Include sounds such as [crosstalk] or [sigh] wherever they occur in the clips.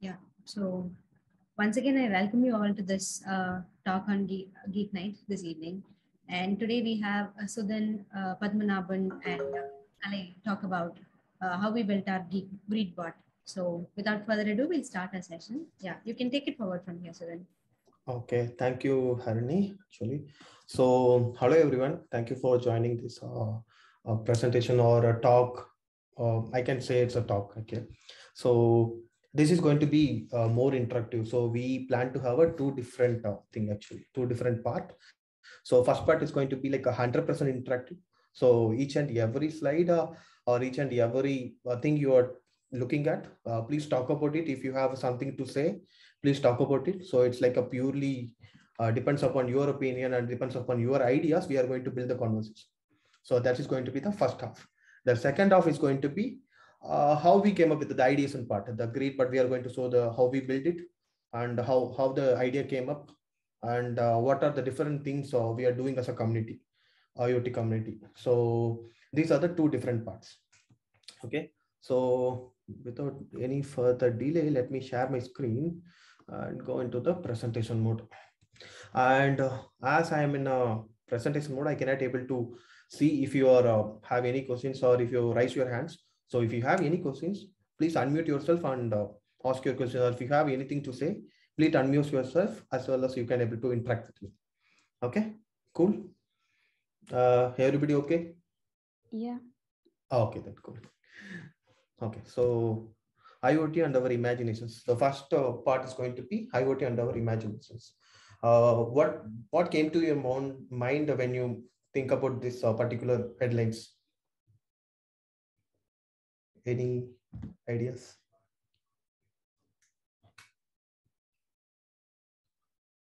Yeah. So once again, I welcome you all to this uh, talk on Geek, Geek Night this evening. And today we have uh, Sudan, uh, Padmanabhan, and uh, talk about uh, how we built our Geek Greet bot. So without further ado, we'll start our session. Yeah, you can take it forward from here, Sudan. Okay, thank you, Harini, actually. So, hello everyone. Thank you for joining this uh, uh, presentation or a talk. Uh, I can say it's a talk, okay. So, this is going to be uh, more interactive. So, we plan to have a two different uh, thing actually, two different part. So, first part is going to be like a 100% interactive. So, each and every slide uh, or each and every uh, thing you are looking at, uh, please talk about it. If you have something to say, please talk about it. So it's like a purely uh, depends upon your opinion and depends upon your ideas. We are going to build the conversation. So that is going to be the first half. The second half is going to be uh, how we came up with the ideation part, the Greet Bot we are going to show the how we built it and how how the idea came up and uh, what are the different things uh, we are doing as a community, IoT community. So these are the two different parts. Okay, so without any further delay, let me share my screen and go into the presentation mode. And uh, as I am in a presentation mode, I cannot able to see if you are uh, have any questions or if you raise your hands. So if you have any questions, please unmute yourself and uh, ask your questions. Or if you have anything to say, please unmute yourself as well as you can able to interact with me. Okay, cool. Uh, everybody okay? Yeah. Okay, then cool. Okay, so IoT and our imaginations. The first uh, part is going to be IoT and our imaginations. Uh, what what came to your mind when you think about this uh, particular headlines? Any ideas?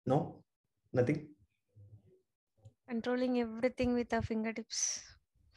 No, nothing. Controlling everything with our fingertips.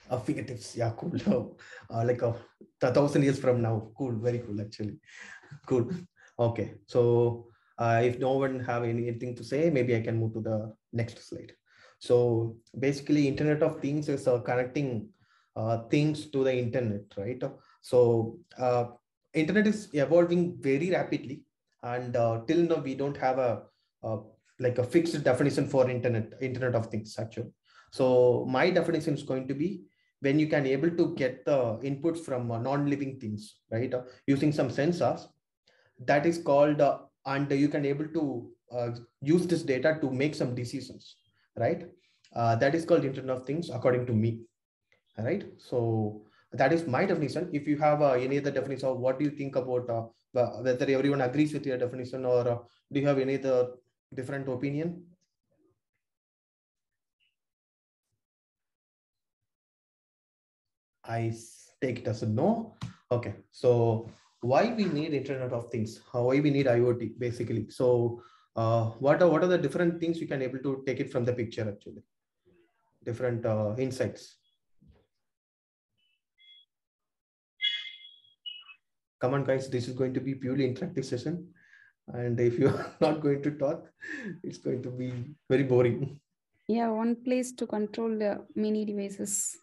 Uh, fingertips, yeah, cool. [laughs] Uh, like a, a thousand years from now, cool, very cool, actually, [laughs] cool. Okay, so uh, if no one have anything to say, maybe I can move to the next slide. So basically, Internet of Things is uh, connecting uh, things to the internet, right? So uh, internet is evolving very rapidly, and uh, till now we don't have a, a like a fixed definition for internet, Internet of Things actually. So my definition is going to be when you can able to get the inputs from uh, non-living things, right? Uh, using some sensors, that is called, uh, and you can able to use this data to make some decisions, right? That is called Internet of Things, according to me, all right? So that is my definition. If you have uh, any other definition, or what do you think about whether everyone agrees with your definition, or do you have any other different opinion? I take it as a no. Okay, so why we need Internet of Things? Why we need IoT basically? So uh, what are what are the different things you can able to take it from the picture actually? Different uh, insights. Come on, guys. This is going to be purely interactive session, and if you [laughs] are not going to talk, it's going to be very boring. Yeah, one place to control the many devices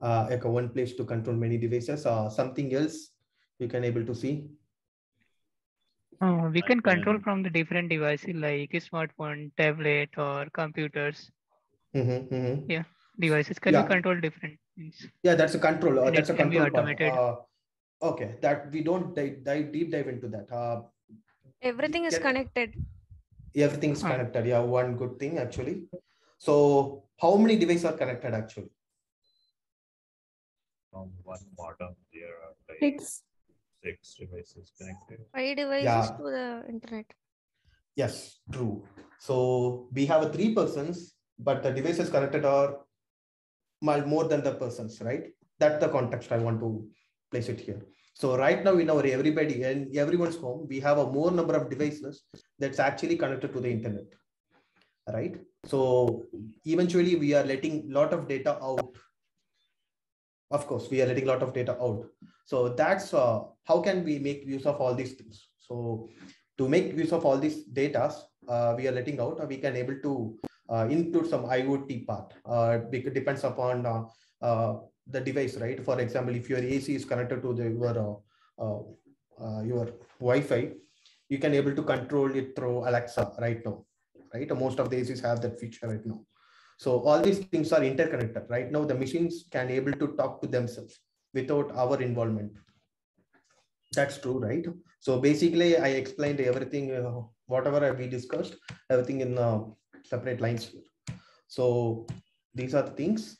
uh, like one place to control many devices uh, something else you can able to see uh, we can control from the different devices like smartphone tablet or computers mm-hmm, mm-hmm. yeah devices can Yeah. be control different things yeah that's a control uh, that's a can be control automated. Uh, okay that we don't dive, dive deep dive into that uh, Everything is Can- connected. everything is Ah. connected yeah one good thing actually so how many devices are connected actually from one modem, there are like Six. six devices connected. Five devices Yeah. to the internet. yes true so we have a three persons but the devices connected are mul- more than the persons right that's the context i want to place it here. So right now in our everybody and everyone's home we have a more number of devices that's actually connected to the internet right? So eventually we are letting a lot of data out. Of course we are letting a lot of data out. So that's uh, how can we make use of all these things? So to make use of all these data uh, we are letting out. We can able to uh, include some iot part. Uh, it depends upon uh, uh, the device right for example if your ac is connected to the your uh, uh, uh, your wi-fi you can able to control it through Alexa right now, right? Most of the ACs have that feature right now. So all these things are interconnected. Right now, the machines can able to talk to themselves without our involvement. That's true, right? So basically, I explained everything, uh, whatever we discussed, everything in uh, separate lines here. So these are the things.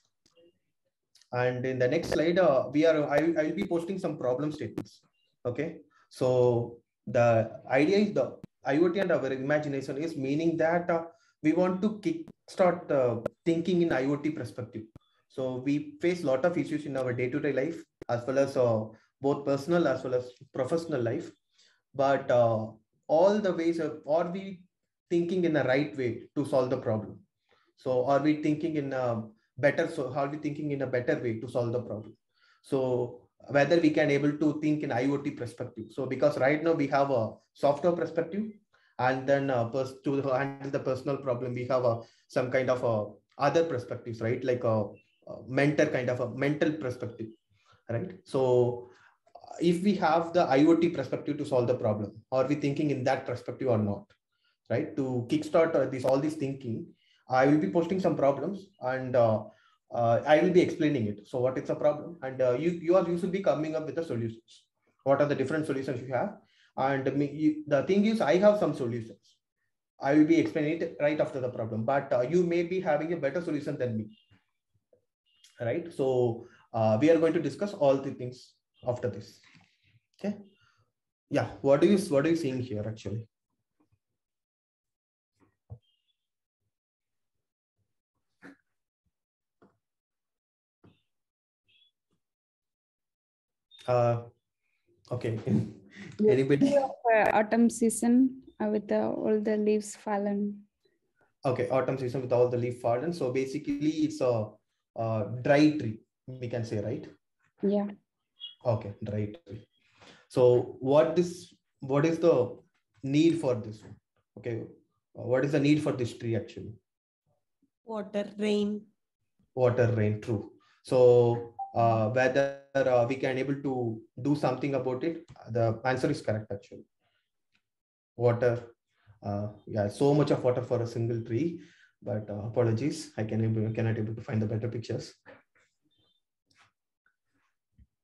And in the next slide, uh, we are I, I will be posting some problem statements. Okay. So the idea is the IoT and our imagination is meaning that uh, we want to kick start uh, thinking in IoT perspective. So we face a lot of issues in our day-to-day life, as well as uh, both personal as well as professional life. But uh, all the ways of, are we thinking in the right way to solve the problem? So are we thinking in a better, so how are we thinking in a better way to solve the problem? So whether we can able to think in IoT perspective. So because right now we have a software perspective and then uh, to handle the personal problem, we have a, some kind of a other perspectives, right? Like a, a mentor kind of a mental perspective, right? So if we have the IoT perspective to solve the problem, are we thinking in that perspective or not, right? To kickstart uh, this all this thinking, I will be posting some problems and uh, uh, I will be explaining it. So what is the problem? And uh, you, you, are, you should be coming up with the solutions. What are the different solutions you have? And me, you, the thing is, I have some solutions. I will be explaining it right after the problem, but uh, you may be having a better solution than me. Right. So uh, we are going to discuss all the things after this. Okay. Yeah. What are you, what are you seeing here actually? Uh, okay. Anybody? Uh, autumn season uh, with the, all the leaves fallen. Okay, autumn season with all the leaf fallen. So basically, it's a, a dry tree. We can say, right? Yeah. Okay, dry tree. So what this? What is the need for this? Okay, what is the need for this tree actually? Water, rain. Water, rain. True. So uh, whether uh, we can able to do something about it, the answer is correct actually. Water, uh, yeah, so much of water for a single tree, but uh, apologies, I can able, cannot able to find the better pictures.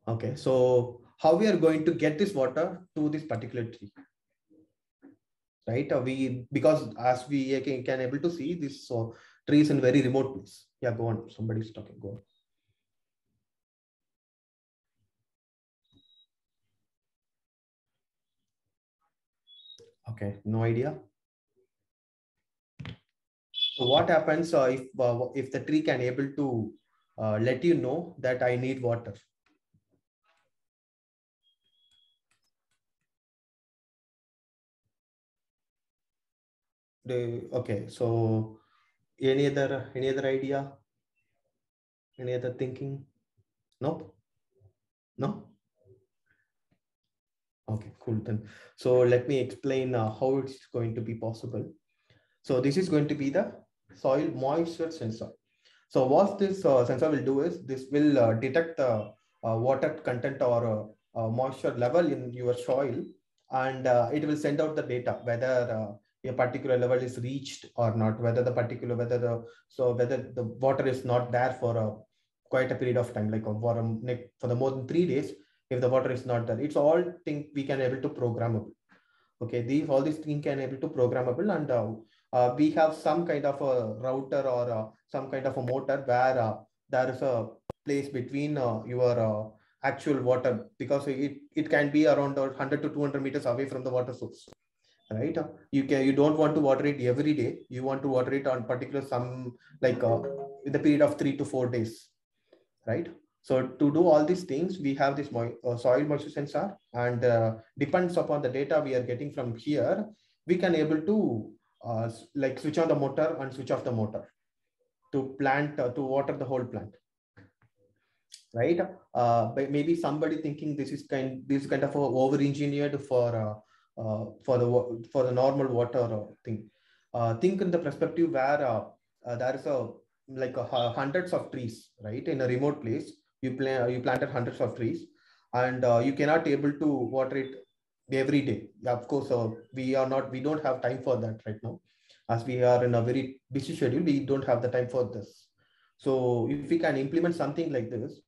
Okay, so how we are going to get this water to this particular tree? Right, uh, we because as we can, can able to see this so tree is in very remote place. Yeah, go on. Somebody's talking. Go on. Okay, no idea. So what happens uh, if uh, if the tree can able to uh, let you know that I need water? The, okay, so any other any other idea? Any other thinking? Nope. No. Okay, cool then. So let me explain uh, how it's going to be possible. So this is going to be the soil moisture sensor. So what this uh, sensor will do is this will uh, detect the uh, water content or uh, uh, moisture level in your soil and it will send out the data whether a particular level is reached or not, whether the particular, whether the, so whether the water is not there for a quite a period of time, like for, a, for the more than three days, if the water is not there. It's all thing we can able to programmable. Okay, these all these things can able to programmable and uh, uh, we have some kind of a router or uh, some kind of a motor where uh, there is a place between uh, your uh, actual water because it, it can be around 100 to 200 meters away from the water source right you can you don't want to water it every day you want to water it on particular some like in the period of three to four days right so to do all these things, we have this uh, soil moisture sensor and uh, depends upon the data we are getting from here, we can able to uh, like switch on the motor and switch off the motor to plant, uh, to water the whole plant. Right. Uh, but maybe somebody thinking this is kind, this is kind of over engineered for, uh, for the, for the normal water thing. think in the perspective where there is a like hundreds of trees, right, in a remote place you plant you planted hundreds of trees and uh, you cannot able to water it every day. Of course, uh, we are not, we don't have time for that right now. As we are in a very busy schedule, we don't have the time for this. So if we can implement something like this,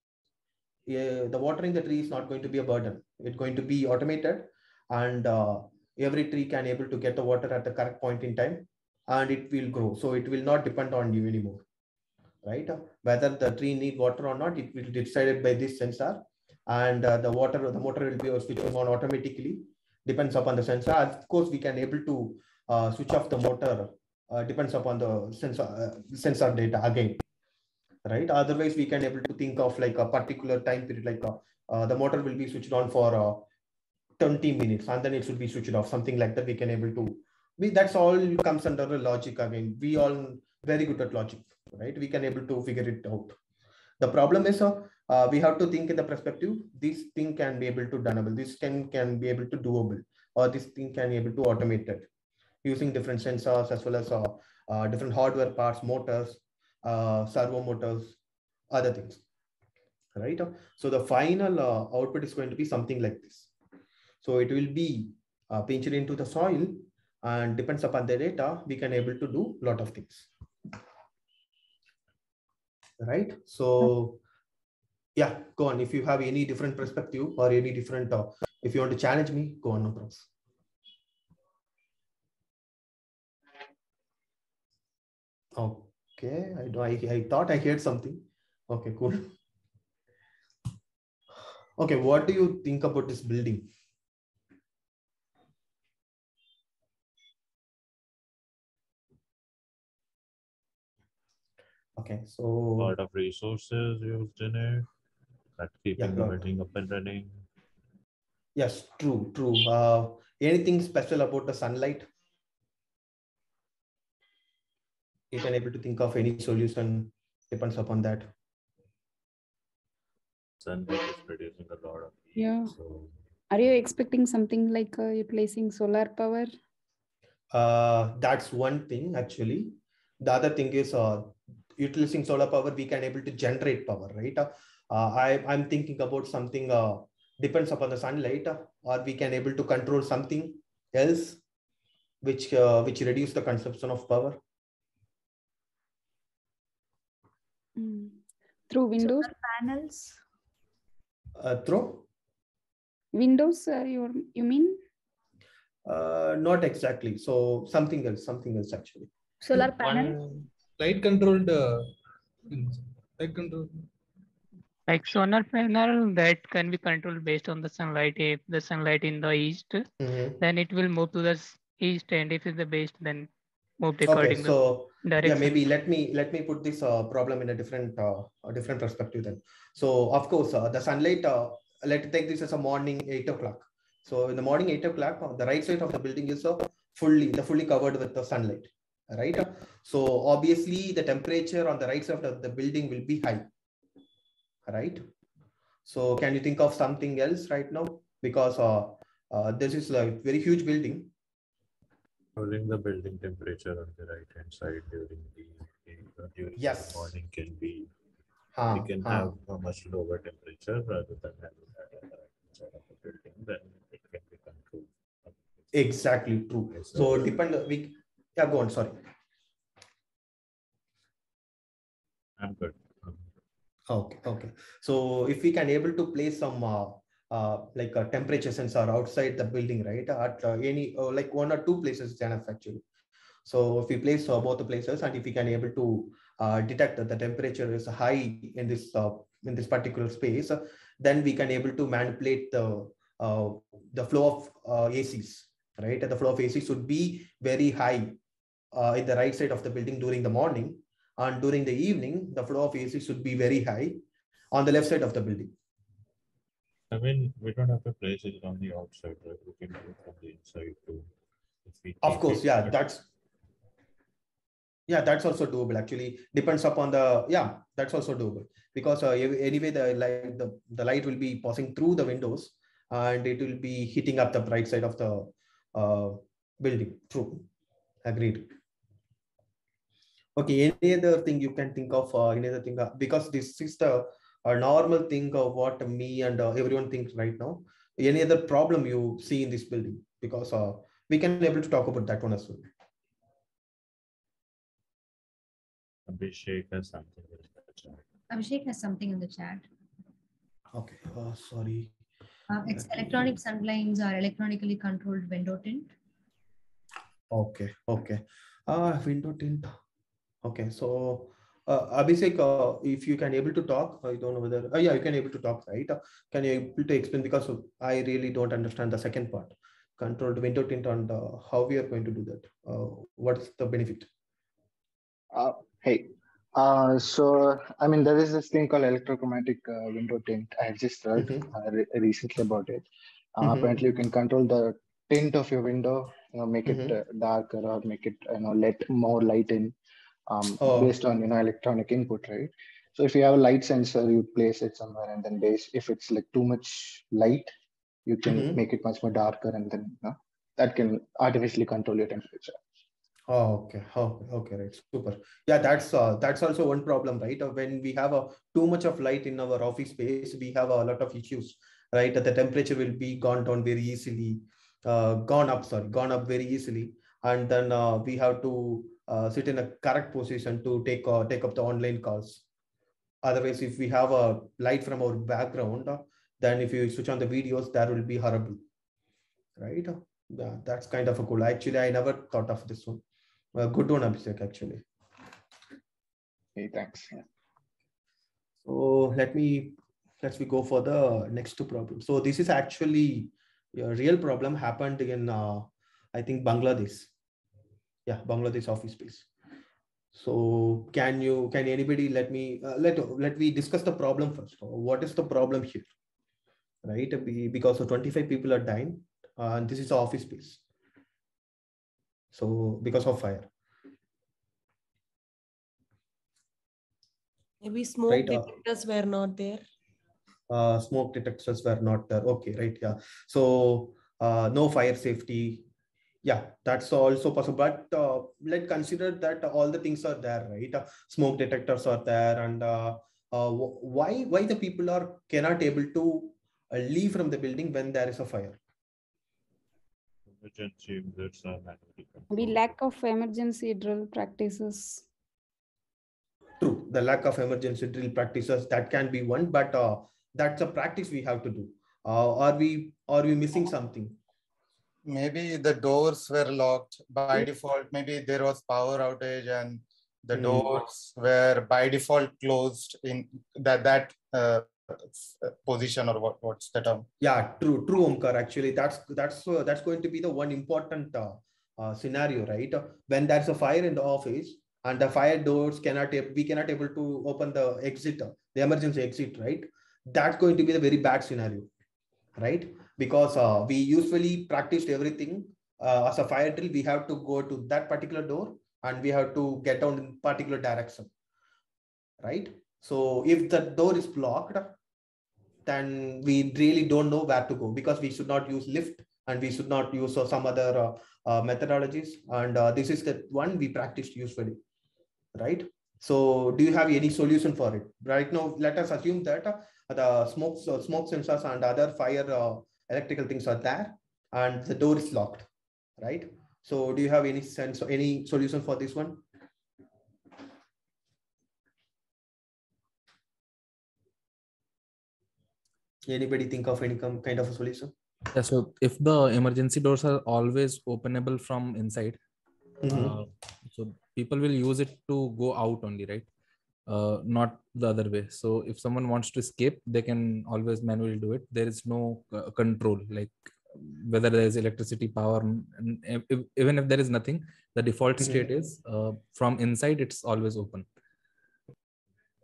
yeah, the watering the tree is not going to be a burden. It's going to be automated and uh, every tree can able to get the water at the correct point in time and it will grow. So it will not depend on you anymore, right? Whether the tree need water or not, it will be decided by this sensor and uh, the water, the motor will be switched on automatically, depends upon the sensor. Of course, we can able to uh, switch off the motor, uh, depends upon the sensor, uh, sensor data again, right? Otherwise, we can able to think of like a particular time period, like uh, the motor will be switched on for uh, 20 minutes and then it should be switched off, something like that we can able to we that's all comes under the logic again we all very good at logic right? We can able to figure it out. The problem is uh, uh, we have to think in the perspective this thing can be able to doable this can can be able to doable or this thing can be able to automate it. Using different sensors as well as uh, uh, different hardware parts motors uh, servo motors other things right? So the final uh, output is going to be something like this. So it will be uh, pinched into the soil and depends upon the data, we can able to do a lot of things. Right. So yeah, go on. If you have any different perspective or any different, uh, if you want to challenge me, go on, no problem. Okay, I, do, I, I thought I heard something. Okay, cool. [laughs] Okay, what do you think about this building? Okay, so a lot of resources used in it, that keeping the lot. up and running. yes, true, true. Uh, anything special about the sunlight? You can able to think of any solution depends upon that. Sunlight is producing a lot of heat, Yeah. so Are you expecting something like uh, utilizing solar power? Uh, that's one thing actually. The other thing is uh, utilizing solar power, we can able to generate power, right? Uh, I, I'm thinking about something uh, depends upon the sunlight, uh, or we can able to control something else, which uh, which reduce the consumption of power. Mm. Through Windows? Solar panels. Uh, through Windows, uh, you, you mean? uh, not exactly. So something else, something else actually. Solar panel. One light controlled uh, things. light control. Like solar panel that can be controlled based on the sunlight. If the sunlight in the east, Mhm. then it will move to the east, and if it's the west, then move Okay, according to so direction. yeah maybe let me let me put this uh, problem in a different uh, a different perspective then so of course uh, the sunlight uh, let's take this as a morning eight o'clock so in the morning eight o'clock uh, the right side of the building is uh, fully the fully covered with the sunlight right so obviously the temperature on the right side of the building will be high right so can you think of something else right now because uh, uh, this is a very huge building Controlling the building temperature on the right hand side during the uh, during Yes. the morning can be Huh, we can huh. have a much lower temperature rather than having that on the right hand side of the building, then it can be controlled. exactly true Yes, So depend, we, yeah, go on, sorry. I'm good. Um, Okay, okay. So if we can able to place some, uh, uh, like a temperature sensor outside the building, right? At uh, any, uh, like one or two places enough actually. So if we place uh, both the places and if we can able to uh, detect that the temperature is high in this, uh, in this particular space, uh, then we can able to manipulate the, uh, the flow of uh, ACs, right? The flow of ACs should be very high uh, in the right side of the building during the morning and during the evening, the flow of AC should be very high on the left side of the building. I mean, we don't have to place it on the outside, right? We can do it from the inside too. Of course, yeah, that's yeah, that's also doable. Actually, depends upon the yeah, that's also doable because uh, anyway the light the, the light will be passing through the windows and it will be hitting up the bright side of the uh, building. True, agreed. Okay, any other thing you can think of? Uh, any other thing? Uh, because this is the uh, normal thing of what me and uh, everyone thinks right now. any other problem you see in this building because uh, we can be able to talk about that one as well. Abhishek has something. in the chat. Abhishek has something in the chat. Okay, uh, sorry. Uh, it's electronic sunblinds are electronically controlled window tint. Okay, okay. Uh, window tint. Okay, so uh, Abhishek, uh, if you can able to talk, I don't know whether, uh, yeah, you can able to talk, right? Uh, can you able to explain because I really don't understand the second part, controlled window tint and uh, how we are going to do that. Uh, what's the benefit? Uh, hey, uh, so I mean, there is this thing called electrochromatic uh, window tint. I have just read Mhm. uh, re- recently about it. Uh, Mhm. Apparently, you can control the tint of your window, you know, make it Mhm. uh, darker or make it, you know, let more light in, um, Oh. based on you know electronic input, right? So if you have a light sensor, you place it somewhere, and then base if it's like too much light, you can Mhm. make it much more darker, and then you know, that can artificially control your temperature. Oh, okay. Oh, okay, right. Super. Yeah, that's uh, that's also one problem, right? Uh, When we have a too much of light in our office space, we have a lot of issues, right? The temperature will be gone down very easily, uh, gone up, sorry, gone up very easily, and then uh, we have to uh, sit in a correct position to take uh, take up the online calls. Otherwise, if we have a light from our background, uh, then if you switch on the videos, that will be horrible, right? Yeah, that's kind of a cool. Actually, I never thought of this one. Uh, good one, Abhishek, actually. Hey, thanks. Yeah. So let me let's we go for the next two problems. So this is actually a real problem happened in uh, I think Bangladesh. Yeah, Bangladesh office space. So can you can anybody let me uh, let let me discuss the problem first. What is the problem here? Right, because of 25 people are dying, uh, and this is the office space. So because of fire. Maybe smoke Right, uh, detectors were not there. uh, smoke detectors were not there. Okay, right. Yeah. So uh, no fire safety. Yeah, that's also possible. But uh, let's consider that all the things are there, right? Uh, smoke detectors are there, and uh, uh, why why the people are cannot able to uh, leave from the building when there is a fire? Emergency exits are manually Maybe lack of emergency drill practices. True, the lack of emergency drill practices that can be one, but uh, that's a practice we have to do. Uh, are we are we missing something? Maybe the doors were locked by Hmm. default. Maybe there was power outage and the Hmm. doors were by default closed in that that uh, position or what what's the term? Yeah, true, true, Omkar. Actually, that's that's uh, that's going to be the one important uh, uh, scenario, right? When there's a fire in the office and the fire doors cannot we cannot able to open the exit, the emergency exit, right? That's going to be the very bad scenario, right? Because uh, we usually practiced everything uh, as a fire drill. We have to go to that particular door and we have to get down in particular direction, right? So if the door is blocked, then we really don't know where to go because we should not use lift and we should not use uh, some other uh, uh, methodologies. And this is the one we practiced usually, right? So do you have any solution for it? Right now, let us assume that uh, the smoke, uh, smoke sensors and other fire uh, electrical things are there and the door is locked, right? So do you have any sense, or any solution for this one? Anybody think of any kind of a solution? Yeah, so if the emergency doors are always openable from inside, Mhm. uh, so people will use it to go out only, right? Uh, not the other way. So if someone wants to escape, they can always manually do it. There is no uh, control, like whether there is electricity, power, and if- even if there is nothing, the default Mhm. state is uh, from inside it's always open.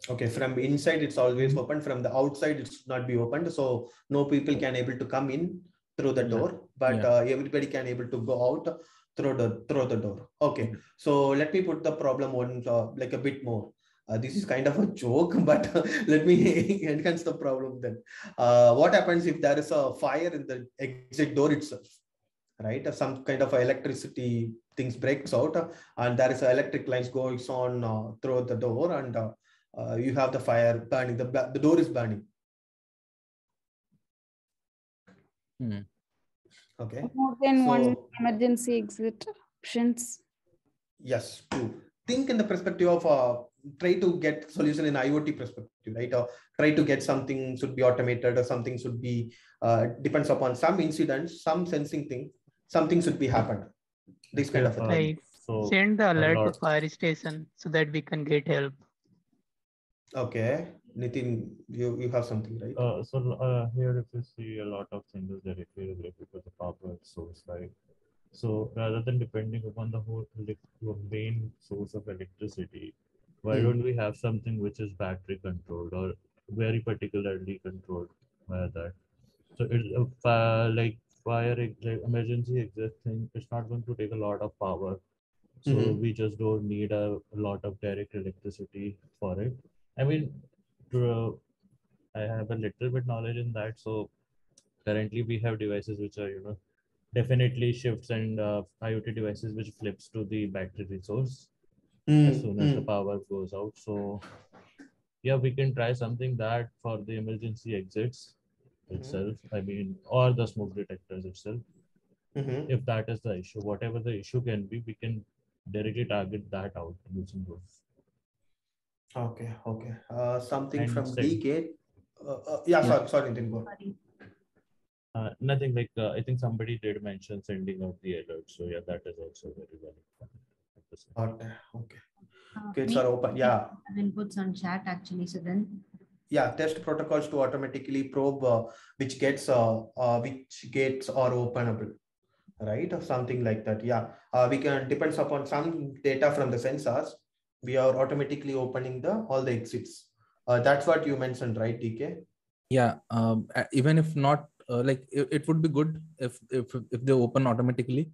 Okay, from inside it's always open. From the outside it should not be opened. So no people can able to come in through the Yeah. door, but Yeah. uh, everybody can able to go out through the through the door. Okay, so let me put the problem one uh, like a bit more. Uh, this is kind of a joke, [laughs] but let me [laughs] enhance the problem then. Uh, what happens if there is a fire in the exit door itself? Right, Uh, some kind of electricity things breaks out, uh, and there is a electric lines goes on uh, through the door, and uh, uh, you have the fire burning. The the door is burning. Hmm. Okay. More than one emergency exit options. Yes, true. Think in the perspective of uh, try to get solution in IoT perspective, right? Or try to get something should be automated or something should be uh, depends upon some incidents, some sensing thing, something should be happened. This kind of a thing. Like So send the alert to fire station so that we can get help. Okay, Nitin, you you have something, right? Uh, so uh, here if you see a lot of things is directly related to the power source, right? So rather than depending upon the whole like, your main source of electricity, why Hmm. don't we have something which is battery controlled or very particularly controlled by that? So it's fi- like fire like emergency exit thing. It's not going to take a lot of power, so Mhm. we just don't need a, a lot of direct electricity for it. I mean, to- I have a little bit knowledge in that. So currently we have devices which are, you know, definitely shifts and uh, IoT devices which flips to the battery resource as Mm, soon as the mm. power goes out. So yeah, we can try something that for the emergency exits itself. I mean, or the smoke detectors itself. Mhm. If that is the issue, whatever the issue can be, we can directly target that out using those. Okay, okay. Uh, something And from send- DK. Uh, uh, yeah, Yeah. sorry, sorry, Nitin, go. Sorry. Uh, nothing like uh, I think somebody did mention sending out the alert. So yeah, that is also very valid. Okay, okay. Uh, Gates are open. Yeah, have inputs on chat actually, so then yeah. Test protocols to automatically probe uh, which gets uh, uh, which gates are openable, right? Or something like that. Yeah, uh, we can depends upon some data from the sensors. We are automatically opening the all the exits. Uh, that's what you mentioned, right, DK? yeah um, even if not uh, like it, it would be good if if if they open automatically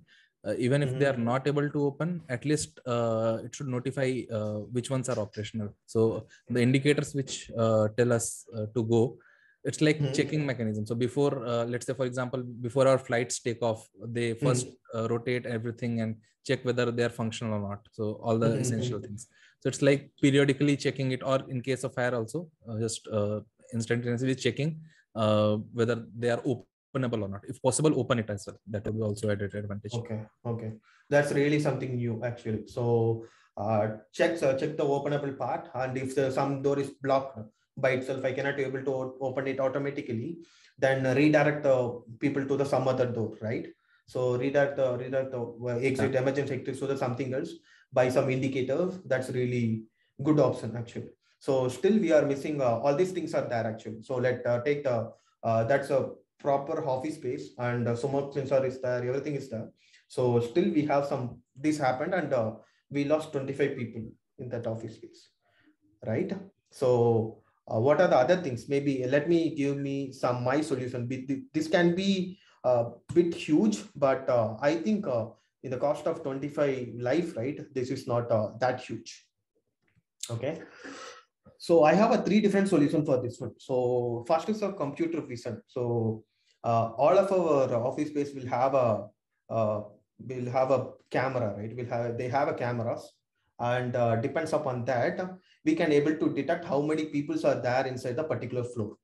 uh, even if they are not able to open at least uh, it should notify uh, which ones are operational. So the indicators which uh, tell us uh, to go it's like Mhm. checking mechanism. So before uh, let's say for example before our flights take off they first uh, rotate everything and check whether they are functional or not. So all the Mhm, essential mhm. things. So it's like periodically checking it or in case of fire also uh, just uh, instantaneously checking uh, whether they are openable or not. If possible, open it as well. That would be also added advantage. Okay, okay. That's really something new actually. So uh, check uh, check the openable part, and if the, some door is blocked by itself, I cannot be able to open it automatically. Then redirect the people to the some other door, right? So redirect the redirect the uh, exit emergency exit so that something else by some indicators. That's really good option actually. So still we are missing uh, all these things are there actually. So let uh, take the uh, that's a proper office space and uh, smoke sensor is there, everything is there. So still we have some, this happened and uh, we lost 25 people in that office space, right? So uh, what are the other things? Maybe let me give me some my solution. This can be a bit huge, but uh, I think uh, in the cost of 25 life, right? This is not uh, that huge. Okay. So I have a three different solution for this one. So first is a computer vision. So uh, all of our office space will have a uh, will have a camera, right? Will have they have a cameras, and uh, depends upon that we can able to detect how many people are there inside the particular floor,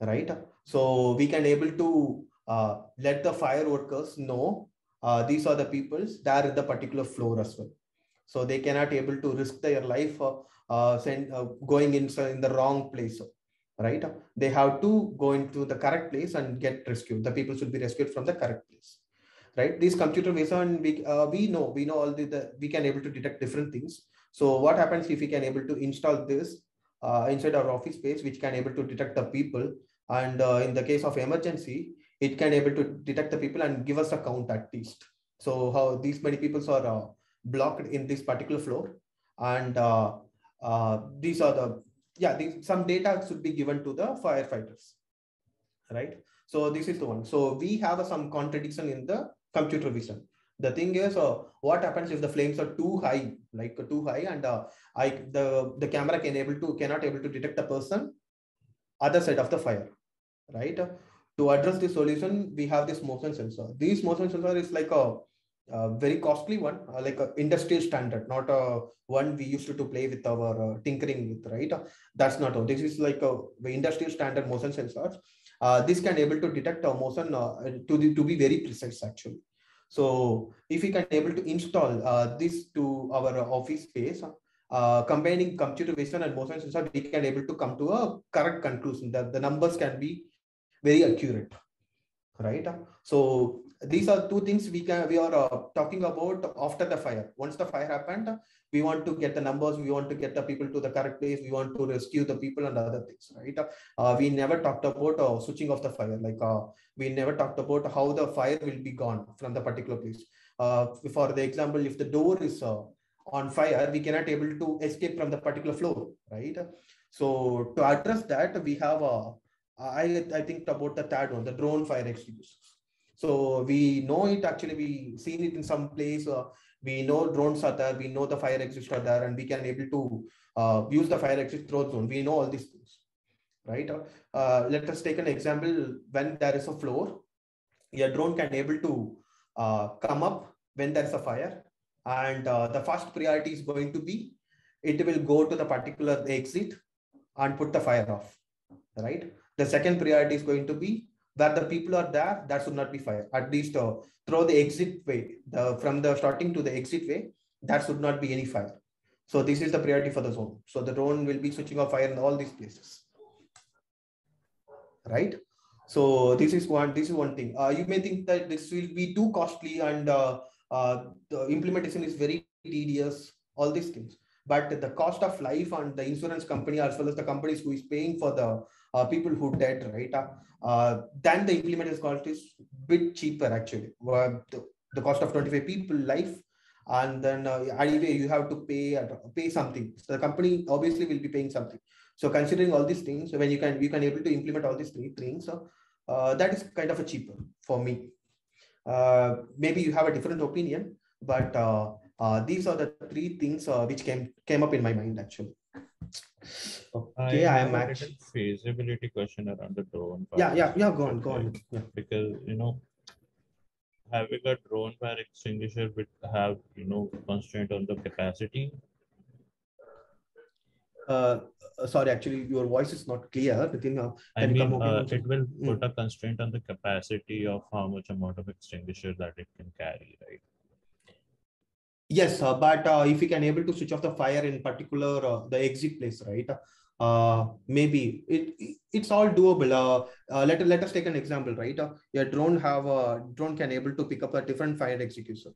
right? So we can able to uh, let the fire workers know uh, these are the peoples there in the particular floor as well. So they cannot able to risk their life uh, uh, send, uh, going inside in the wrong place right? They have to go into the correct place and get rescued. The people should be rescued from the correct place right? This computer vision we uh, we know we know all the, the we can able to detect different things. So what happens if we can able to install this uh, inside our office space which can able to detect the people? And uh, in the case of emergency it can able to detect the people and give us a count at least. So how these many people are uh, blocked in this particular floor. And uh, these are the yeah these, some data should be given to the firefighters right? So this is the one. So we have uh, some contradiction in the computer vision. The thing is uh, what happens if the flames are too high like too high and uh, i the the camera can able to cannot able to detect the person other side of the fire right? To address this solution we have this motion sensor. This motion sensor is like a very costly one, uh, like a industrial standard, not a one we used to, to play with our uh, tinkering with, right? That's not all. This is like a industrial standard motion sensors, uh, this can able to detect a motion uh, to, the, to be very precise actually. So if we can able to install uh, this to our office space, combining computer vision and motion sensor, we can able to come to a correct conclusion that the numbers can be very accurate, right? So these are two things we can we are uh, talking about after the fire. Once the fire happened, we want to get the numbers, we want to get the people to the correct place, we want to rescue the people and other things, right? Uh, we never talked about uh, switching off the fire, like uh, we never talked about how the fire will be gone from the particular place. Uh, for the example, if the door is uh, on fire, we cannot able to escape from the particular floor, right? So to address that, we have a, I, I think about the third one, the drone fire extinguishers. So we know it actually, we seen it in some place, uh, we know drones are there, we know the fire exits are there, and we can able to uh, use the fire exit throat zone. We know all these things, right? Uh, let us take an example when there is a floor, your drone can able to uh, come up when there's a fire, and uh, the first priority is going to be, it will go to the particular exit and put the fire off, right? The second priority is going to be where the people are there, that should not be fire. At least uh, the exit way, the from the starting to the exit way, that should not be any fire. So this is the priority for the zone. So the drone will be switching off fire in all these places, right? So this is one. This is one thing. Uh, you may think that this will be too costly and uh, uh, the implementation is very tedious. All these things, but the cost of life and the insurance company as well as the companies who is paying for the uh, people who dead, right? Uh, then the implementation cost is bit cheaper actually. Uh, the, the cost of 25 people life, and then uh, anyway you have to pay pay something. So the company obviously will be paying something. So considering all these things, when you can you can able to implement all these three things, so uh, that is kind of a cheaper for me. Uh, maybe you have a different opinion, but uh, uh, these are the three things uh, which came came up in my mind actually. Okay, I, I am actually. feasibility question around the drone. Yeah, yeah, yeah. Go on, go on. Yeah. Because you know, having a drone fire extinguisher would have you know constraint on the capacity. Uh, uh, sorry, actually, your voice is not clear. Within, uh, I mean, uh, it will Mm. put a constraint on the capacity of how much amount of extinguisher that it can carry, right? Yes, uh, but uh, if you can able to switch off the fire in particular uh, the exit place, right? Uh, maybe it, it- it's all doable. Uh, uh, let let us take an example, right? Your drone have a drone can able to pick up a different fire execution.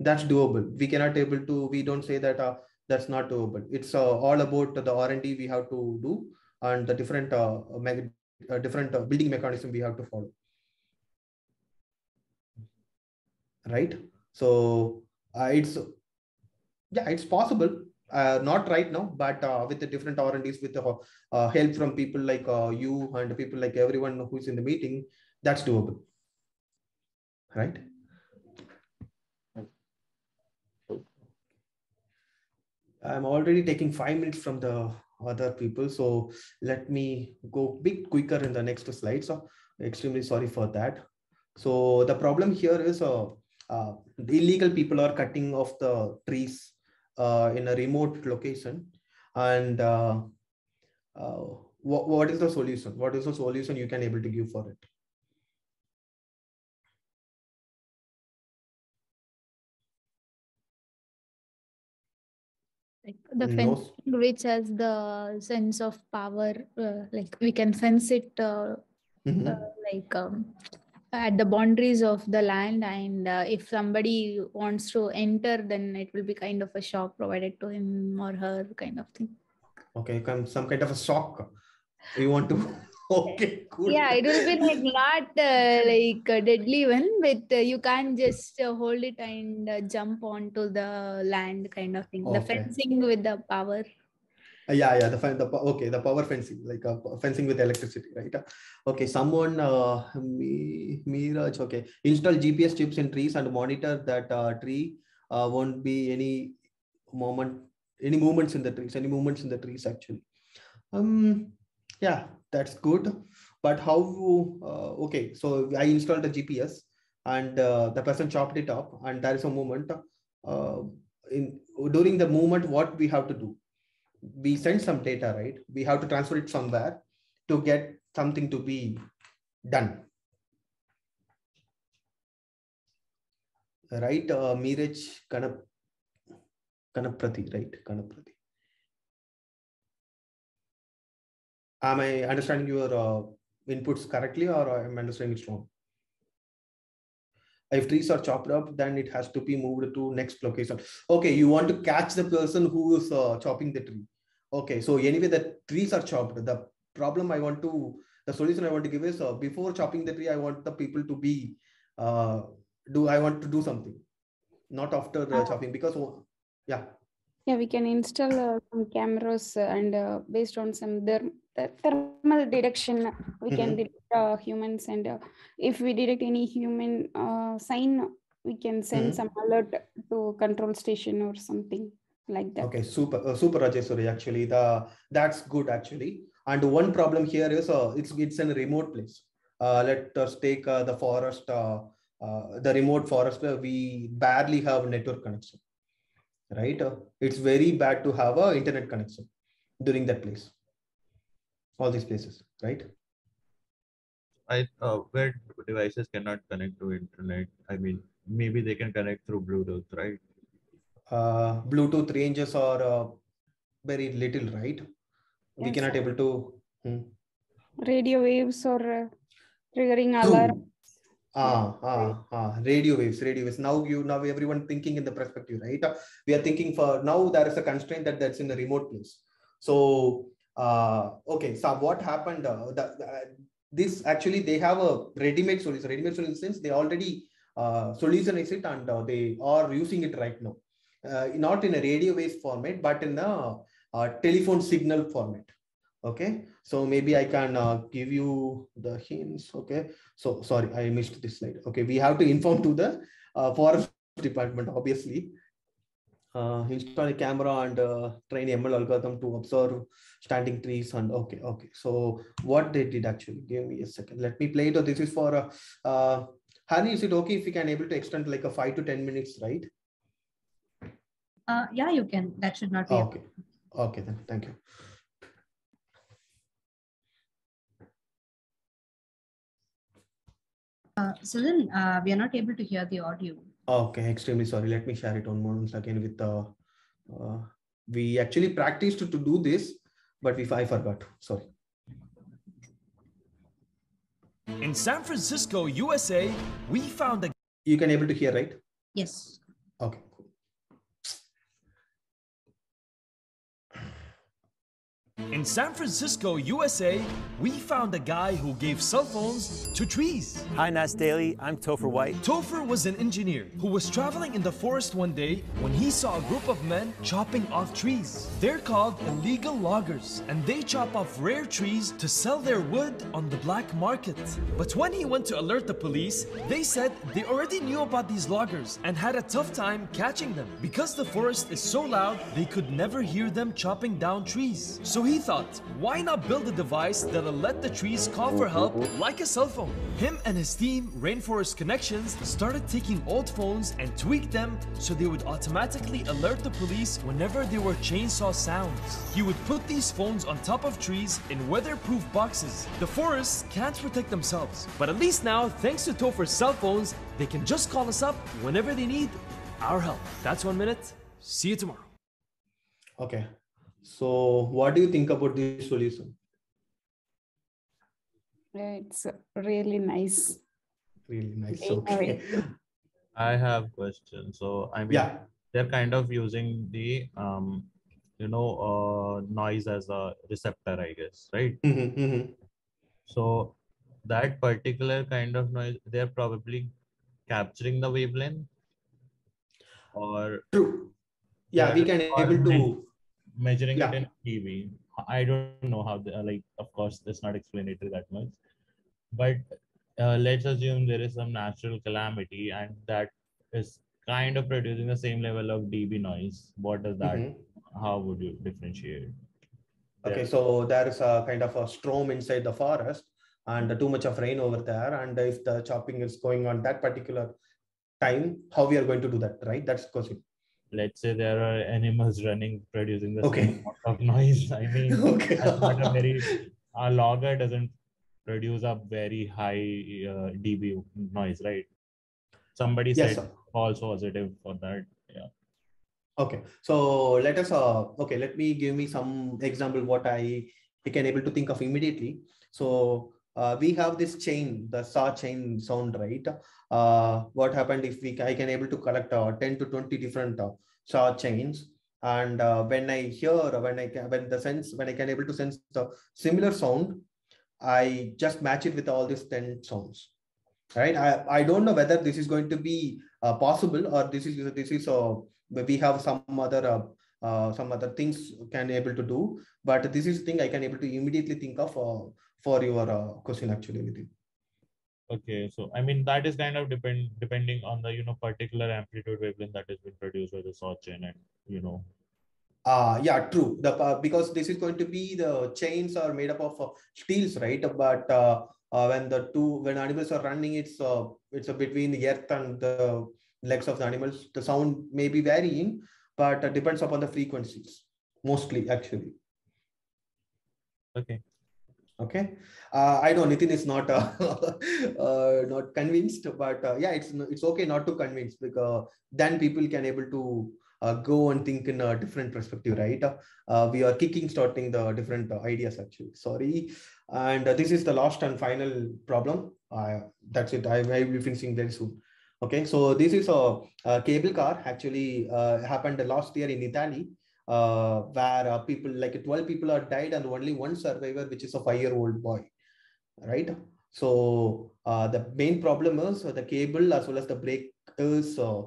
That's doable. We cannot able to. We don't say that that's not doable. It's all about the R and D we have to do and the different different building mechanism we have to follow. Right. So it's yeah it's possible. Uh, not right now but uh, with the different r&ds with the uh, help from people like uh, you and people like everyone who's in the meeting that's doable. Right? I'm already taking five minutes from the other people so let me go bit quicker in the next slide so extremely sorry for that. So the problem here is uh, uh, the illegal people are cutting off the trees uh, in a remote location and uh, uh, what, what is the solution what is the solution you can able to give for it Like the No. which has the sense of power, uh, like we can fence it Mhm. uh, like um, at the boundaries of the land and uh, if somebody wants to enter then it will be kind of a shock provided to him or her kind of thing. Okay come some kind of a shock. You want to [laughs] okay cool. Yeah it will be like not uh, like a deadly one but uh, you can't just uh, hold it and uh, jump onto the land kind of thing. The fencing with the power. Uh, yeah yeah the, the okay the power fencing like uh, fencing with electricity right? Okay someone uh me miraj okay install gps chips in trees and monitor that uh, tree. Uh, won't be any moment any movements in the trees any movements in the trees actually. Um yeah that's good. But how uh, okay so i installed the gps and uh, the person chopped it up and there is a movement uh, in during the movement what we have to do we send some data, right? We have to transfer it somewhere to get something to be Done. Right, uh, Meeraj Kanap, Kanaprati, right? Kanaprati. Am I understanding your uh, inputs correctly or am I understanding it wrong? If trees are chopped up, then it has to be moved to next location. Okay, you want to catch the person who is uh, chopping the tree. Okay, so anyway, the trees are chopped. The problem I want to, the solution I want to give is uh, before chopping the tree, I want the people to be, uh, do I want to do something, not after the Ah. chopping because, oh, yeah. Yeah, we can install uh, some cameras uh, and uh, based on some therm the thermal detection, we can Mhm. detect uh, humans and uh, if we detect any human uh, sign, we can send Mhm. some alert to control station or something like that. Okay, super, uh, super Rajeswari. Actually, the that's good actually. And one problem here is uh, it's it's in a remote place. Uh, let us take uh, the forest, uh, uh, the remote forest where we barely have network connection, right? Uh, it's very bad to have a internet connection during that place. All these places, right? I uh, where devices cannot connect to internet. I mean, maybe they can connect through Bluetooth, right? Uh, Bluetooth ranges are uh, very little, right? We cannot able to. hmm. Radio waves or uh, triggering alarm. True. Ah, ah, ah, radio waves, radio waves. Now you now everyone thinking in the perspective, right? Uh, We are thinking for now there is a constraint that that's in the remote place. So uh okay, so what happened? Uh, the, this actually they have a ready-made solution. Ready-made solution since they already uh solutionize it and uh, they are using it right now. Uh, not in a radio wave format, but in a, telephone signal format. Okay, so maybe I can uh, give you the hints. Okay, so sorry, I missed this slide. Okay, we have to inform to the uh, forest department, obviously. Uh, install a camera and uh, train ML algorithm to observe standing trees and okay, okay. So what they did actually, give me a second. Let me play it. This is for uh, uh, Hani, is it okay if we can able to extend like a five to 10 minutes, right? Uh, yeah, you can. That should not be. a- Okay, okay then, thank you. Uh, so then uh, we are not able to hear the audio. Okay, extremely sorry. Let me share it on once again with the. Uh, we actually practiced to do this, but we I forgot. Sorry. In San Francisco, USA, we found a You can able to hear, right? Yes. Okay. In San Francisco, USA, we found a guy who gave cell phones to trees. Hi, Nas Daily. I'm Topher White. Topher was an engineer who was traveling in the forest one day when he saw a group of men chopping off trees. They're called illegal loggers, and they chop off rare trees to sell their wood on the black market. But when he went to alert the police, they said they already knew about these loggers and had a tough time catching them. Because the forest is so loud, they could never hear them chopping down trees. So he thought, why not build a device that'll let the trees call for help like a cell phone? Him and his team, Rainforest Connections, started taking old phones and tweaked them so they would automatically alert the police whenever there were chainsaw sounds. He would put these phones on top of trees in weatherproof boxes. The forests can't protect themselves, but at least now, thanks to Topher's cell phones, they can just call us up whenever they need our help. That's one minute. See you tomorrow. Okay. So what do you think about this solution? It's really nice. Really nice. Very Okay. [laughs] I have questions. So I mean, Yeah. they're kind of using the um, you know, uh, noise as a receptor, I guess, right? Mhm, mhm. So that particular kind of noise, they're probably capturing the wavelength, or True. Yeah, we can or able me- to. Measuring Yeah. it in dB. I don't know how they like. Of course, it's not explanatory that much, but uh, let's assume there is some natural calamity and that is kind of producing the same level of dB noise. What does that? Mhm. How would you differentiate? Okay, Yeah. so there is a kind of a storm inside the forest and too much of rain over there. And if the chopping is going on that particular time, how we are going to do that, right? That's question. Let's say there are animals running, producing the Okay. same amount of noise. [laughs] I mean, [laughs] Okay. a very. Logger doesn't produce a very high uh, dB noise, right? Somebody Yes, said sir. false positive for that. Yeah. Okay, so let us, uh, okay, let me give me some example what I, I can able to think of immediately. So uh, we have this chain, the saw chain sound, right? Uh, what happened if we, I can able to collect uh, 10 to 20 different uh, saw chains. And uh, when I hear, when I can, when the sense, when I can able to sense the similar sound, I just match it with all these 10 sounds right i i don't know whether this is going to be uh, possible or this is this is uh, we have some other uh, some other things can able to do but this is thing i can able to immediately think of uh, for your uh, question actually Nitin. Okay, so I mean that is kind of depend depending on the you know particular amplitude wavelength that has been produced by the saw chain and you know. Uh yeah true. The uh, because this is going to be the chains are made up of uh, steels right? But uh, uh, when the two when animals are running it's uh, it's between the earth and the legs of the animals. The sound may be varying but uh, depends upon the frequencies mostly actually. Okay okay. Uh, i know nitin is not [laughs] uh, uh, not convinced but uh, yeah it's it's okay not to convince because then people can able to uh, go and think in a different perspective right? Uh, we are kicking starting the different ideas actually. Sorry. And this is the last and final problem. That's it. I I will be finishing very soon. Okay. So this is a, a cable car. Actually happened last year in italy uh, where uh, people like 12 people are died and only one survivor which is a five year old boy right? So uh, the main problem is the cable as well as the brake is uh,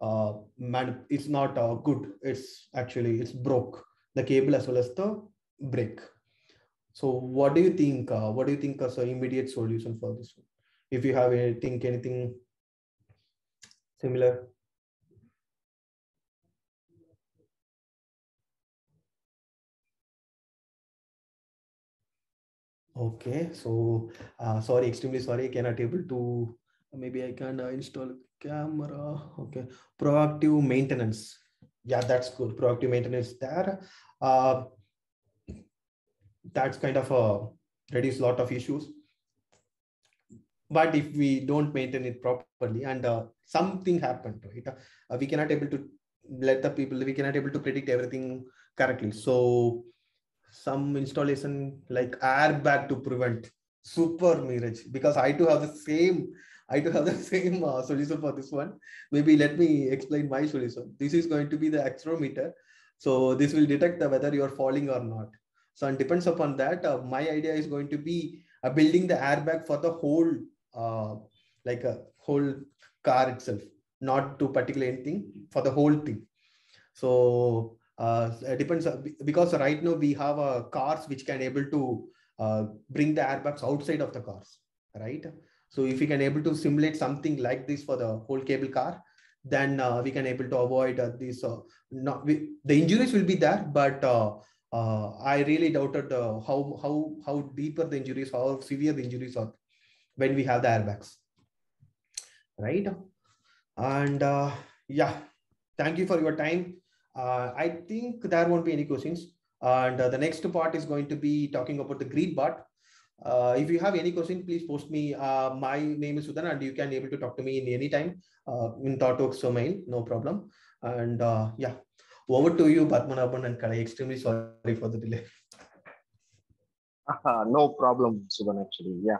uh, man it's not uh, good. It's actually it's broke the cable as well as the brake. So what do you think uh, what do you think is an immediate solution for this one? If you have anything anything similar Okay, so uh, sorry, extremely sorry, cannot able to. Maybe I can uh, install camera. Okay, proactive maintenance. Yeah, that's good. Proactive maintenance there. Uh, that's kind of a reduce lot of issues. But if we don't maintain it properly and uh, something happened, right? Uh, we cannot able to let the people. We cannot able to predict everything correctly. So some installation like airbag to prevent. Super mirage because i too have the same i too have the [laughs] same uh, solution for this one. Maybe let me explain my solution. This is going to be the accelerometer. So this will detect the whether you are falling or not. So and depends upon that uh, my idea is going to be uh, building the airbag for the whole uh, like a whole car itself not to particular anything for the whole thing. So uh, depends uh, because right now we have uh, cars which can able to uh, bring the airbags outside of the cars right? So if we can able to simulate something like this for the whole cable car then uh, we can able to avoid uh, this uh, not we, the injuries will be there but uh, uh, i really doubted how how how deeper the injuries how severe the injuries are when we have the airbags right? And yeah thank you for your time uh, I think there won't be any questions. And uh, the next part is going to be talking about the Greet Bot. Uh, if you have any question, please post me. Uh, my name is Sudan, and you can able to talk to me in any time uh, in ThoughtWorks mail, no problem. And uh, yeah, over to you, Padmanabhan and Kalai. Extremely sorry for the delay. [laughs] No problem, Suban, actually. Yeah.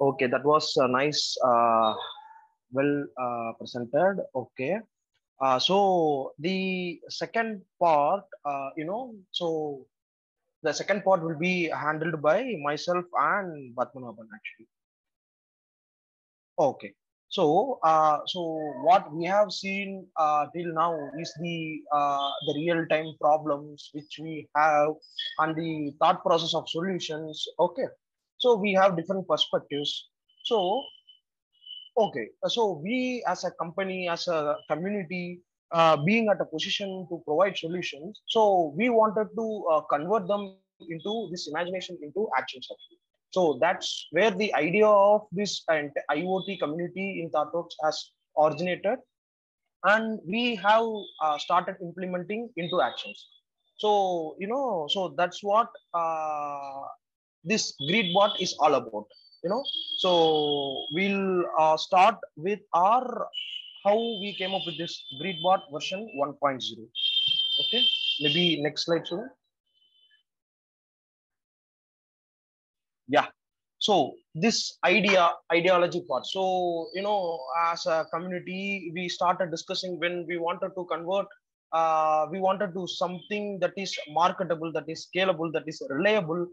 Okay, that was a nice, well presented. Okay. Uh, so the second part, uh, you know, so the second part will be handled by myself and Padmanabhan actually. Okay. So, uh, so what we have seen uh, till now is the uh, the real-time problems which we have and the thought process of solutions. Okay. So we have different perspectives. So Okay, so we as a company, as a community, uh, being at a position to provide solutions, so we wanted to uh, convert them into this imagination into action Actually. So that's where the idea of this IoT community in ThoughtWorks has originated, and we have uh, started implementing into actions. So you know, so that's what uh, this Greet Bot is all about you know. So we'll uh, start with our how we came up with this Greet Bot version 1.0 okay maybe next slide soon yeah so this idea ideology part. So you know as a community we started discussing when we wanted to convert uh, we wanted to something that is marketable that is scalable that is reliable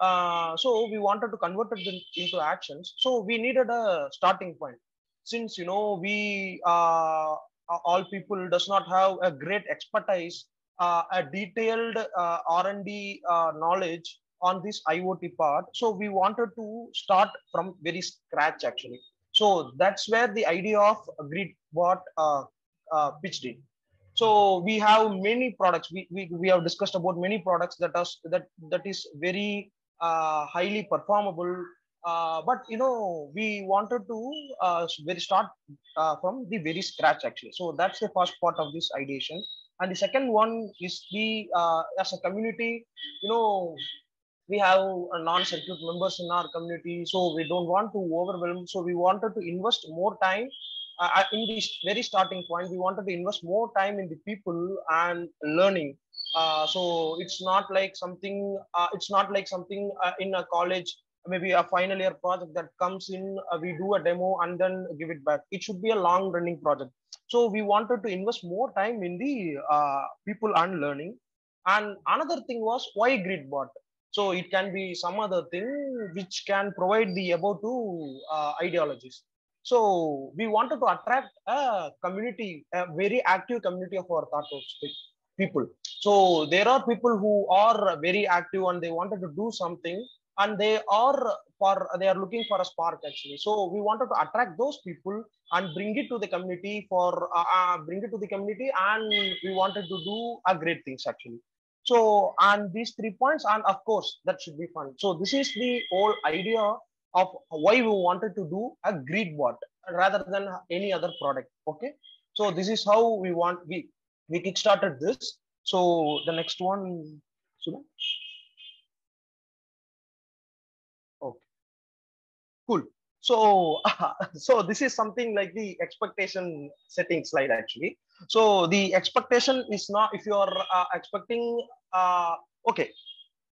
uh, so we wanted to convert it into actions. So we needed a starting point. Since you know we uh, all people does not have a great expertise uh, a detailed uh, r&d uh, knowledge on this iot part so we wanted to start from very scratch actually. So that's where the idea of Greet uh, uh, pitched in. So we have many products. We, we, we have discussed about many products that are that that is very uh, highly performable. Uh, but you know we wanted to uh, very start uh, from the very scratch actually. So that's the first part of this ideation. And the second one is the uh, as a community you know we have non-circuit members in our community. So we don't want to overwhelm. So we wanted to invest more time uh, in this very starting point. We wanted to invest more time in the people and learning uh, so it's not like something uh, it's not like something uh, in a college maybe a final year project that comes in uh, we do a demo and then give it back. It should be a long running project. So we wanted to invest more time in the uh, people and learning. And another thing was why Greet Bot so it can be some other thing which can provide the above two ideologies. So we wanted to attract a community a very active community of our thought people. So there are people who are very active and they wanted to do something and they are for they are looking for a spark actually. So we wanted to attract those people and bring it to the community for uh, uh, bring it to the community and we wanted to do a great things actually. So and these three points and of course that should be fun. So this is the whole idea of why we wanted to do a Greet Bot rather than any other product okay? So this is how we want we we kickstarted this. So the next one Sudha? okay. Cool. So [laughs] so this is something like the expectation setting slide actually. So the expectation is not if you are uh, expecting uh, okay.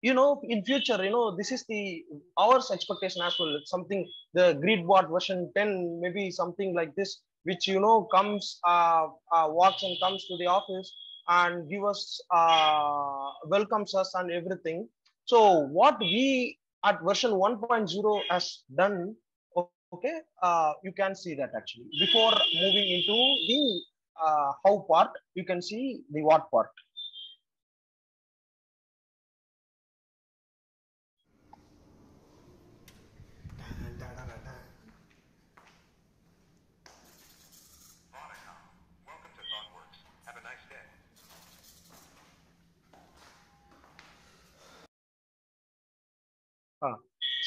You know in future you know this is the ours expectation as well. It's something the Greet Bot version 10 maybe something like this which you know comes uh, uh, walks and comes to the office and give us uh, welcomes us and everything. So what we at version 1.0 has done okay uh, you can see that actually. Before moving into the uh, how part you can see the what part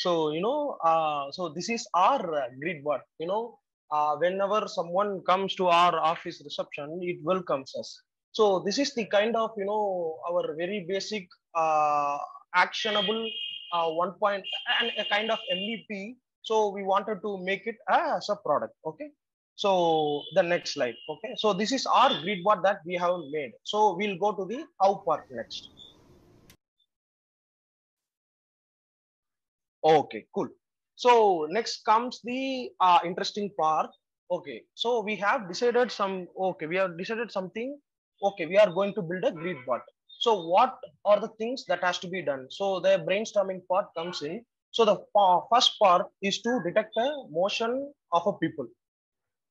so you know uh, so this is our uh, Greet Bot you know. Uh, whenever someone comes to our office reception it welcomes us. So this is the kind of you know our very basic uh, actionable uh, one point and a kind of mvp so we wanted to make it as a product okay? So the next slide okay? So this is our Greet Bot that we have made. So we'll go to the how part next Okay, cool. So next comes the uh, interesting part. Okay, so we have decided some, okay, we have decided something. Okay, we are going to build a Greet Bot. So what are the things that has to be done? So the brainstorming part comes in. So the first part is to detect the motion of a people.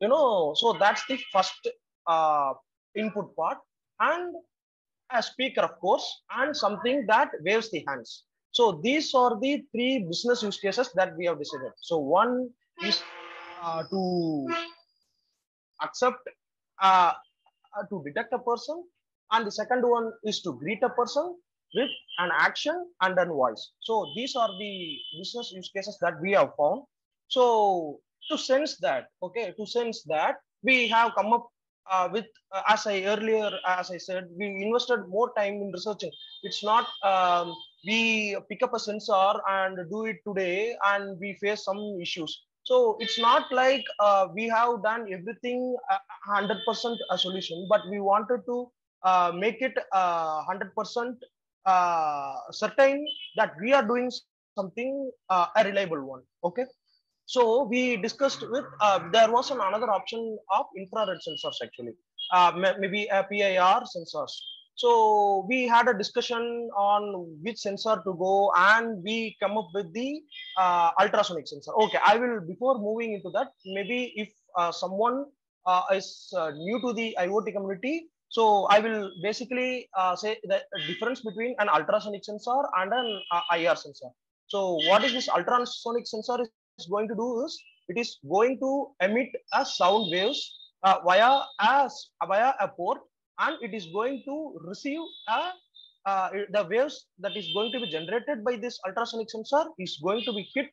You know, so that's the first uh, input part and a speaker, of course, and something that waves the hands. So these are the three business use cases that we have decided. So one is uh, to accept, uh, uh, to detect a person. And the second one is to greet a person with an action and then voice. So these are the business use cases that we have found. So to sense that, okay, to sense that we have come up uh, with, uh, as I earlier, as I said, we invested more time in researching. It's not um, we pick up a sensor and do it today and we face some issues. So it's not like uh, we have done everything uh, 100% a solution but we wanted to uh, make it uh, 100% uh, certain that we are doing something uh, a reliable one okay? So we discussed with uh, there was an another option of infrared sensors actually. Uh, maybe a PIR sensors so we had a discussion on which sensor to go and we come up with the uh, ultrasonic sensor. Okay i will before moving into that maybe if uh, someone uh, is uh, new to the iot community so i will basically uh, say the difference between an ultrasonic sensor and an uh, ir sensor. So what is this ultrasonic sensor is going to do is it is going to emit a sound waves via a via a port and it is going to receive a, uh, the waves that is going to be generated by this ultrasonic sensor is going to be hit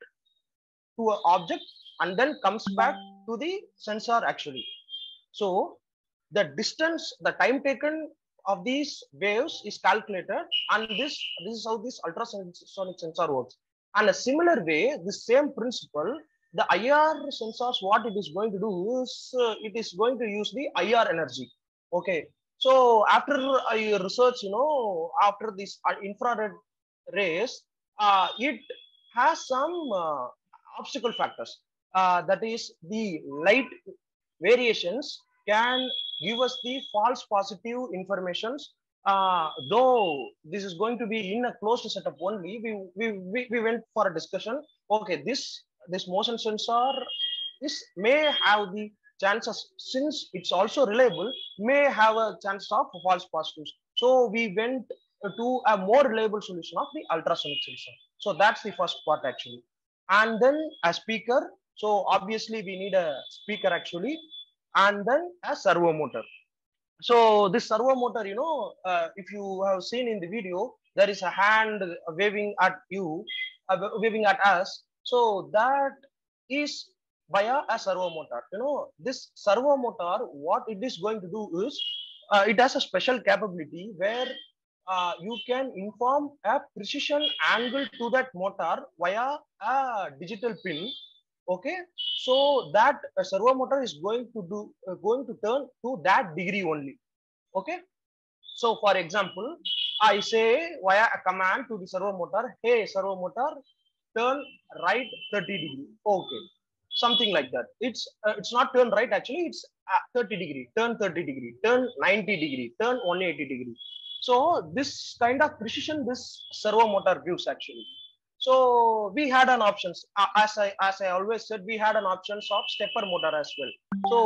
to an object and then comes back to the sensor actually. So the distance, the time taken of these waves is calculated and this, this is how this ultrasonic sensor works. And a similar way, the same principle, the IR sensors, what it is going to do is uh, it is going to use the IR energy. Okay, so after I research, you know, after this uh, infrared rays, uh, it has some uh, obstacle factors. Uh, that is, the light variations can give us the false positive informations. Uh, though this is going to be in a closed setup only, we, we, we, we went for a discussion. Okay, this this motion sensor, this may have the chances since it's also reliable may have a chance of false positives. So we went to a more reliable solution of the ultrasonic sensor. So that's the first part actually. And then a speaker. So obviously we need a speaker actually. And then a servo motor so this servo motor you know uh, if you have seen in the video there is a hand waving at you uh, waving at us. So that is via a servo motor. You know, this servo motor, what it is going to do is, uh, it has a special capability where uh, you can inform a precision angle to that motor via a digital pin. Okay, so that a servo motor is going to do uh, going to turn to that degree only. Okay, so for example, I say via a command to the servo motor, hey servo motor, turn right 30 degree. Okay, something like that. It's uh, it's not turn right actually. It's uh, 30 degree. Turn 30 degree. Turn 90 degree. Turn 180 degree. So this kind of precision this servo motor gives actually. So we had an options. Uh, as i as i always said we had an options of stepper motor as well. So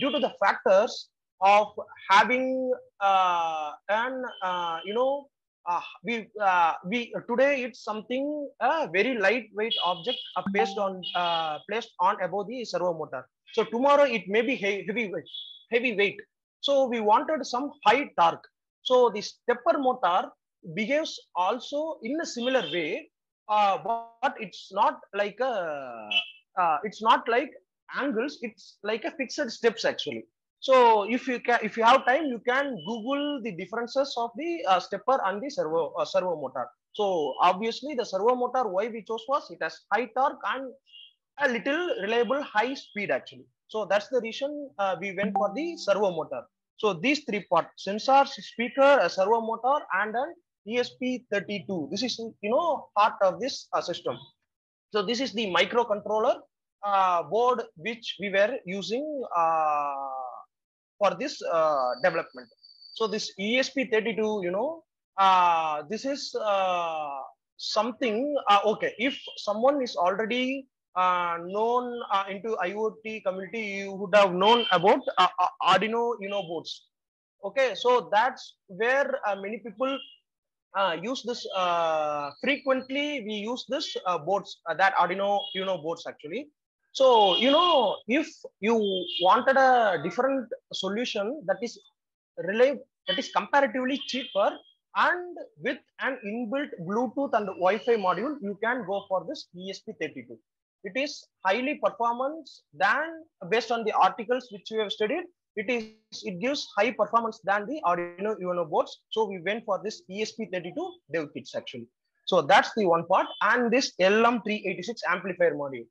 due to the factors of having uh, an uh, you know uh, we uh, we today it's something a very lightweight object uh, placed on uh, placed on above the servo motor. So tomorrow it may be heavy weight heavy weight. So we wanted some high torque. So the stepper motor behaves also in a similar way uh, but it's not like a it's not like angles it's like a fixed steps actually so if you can, if you have time, you can Google the differences of the uh, stepper and the servo uh, servo motor. So obviously, the servo motor why we chose was it has high torque and a little reliable high speed actually. So that's the reason uh, we went for the servo motor. So these three parts: sensors, speaker, a servo motor, and an ESP32. This is you know part of this uh, system. So this is the microcontroller uh, board which we were using. Uh, for this uh, development. So this ESP32, you know, uh, this is uh, something, okay, if someone is already uh, known uh, into IoT community, you would have known about uh, Arduino Uno boards. Okay, so that's where many people use this frequently. We use this boards, that Arduino Uno boards actually. So, you know, if you wanted a different solution that is reliable, that is comparatively cheaper and with an inbuilt Bluetooth and Wi-Fi module, you can go for this ESP32. it is highly performance than based on the articles which we have studied. It is it gives high performance than the Arduino Uno boards. So we went for this ESP32 dev kits actually. So that's the one part, and this LM386 amplifier module.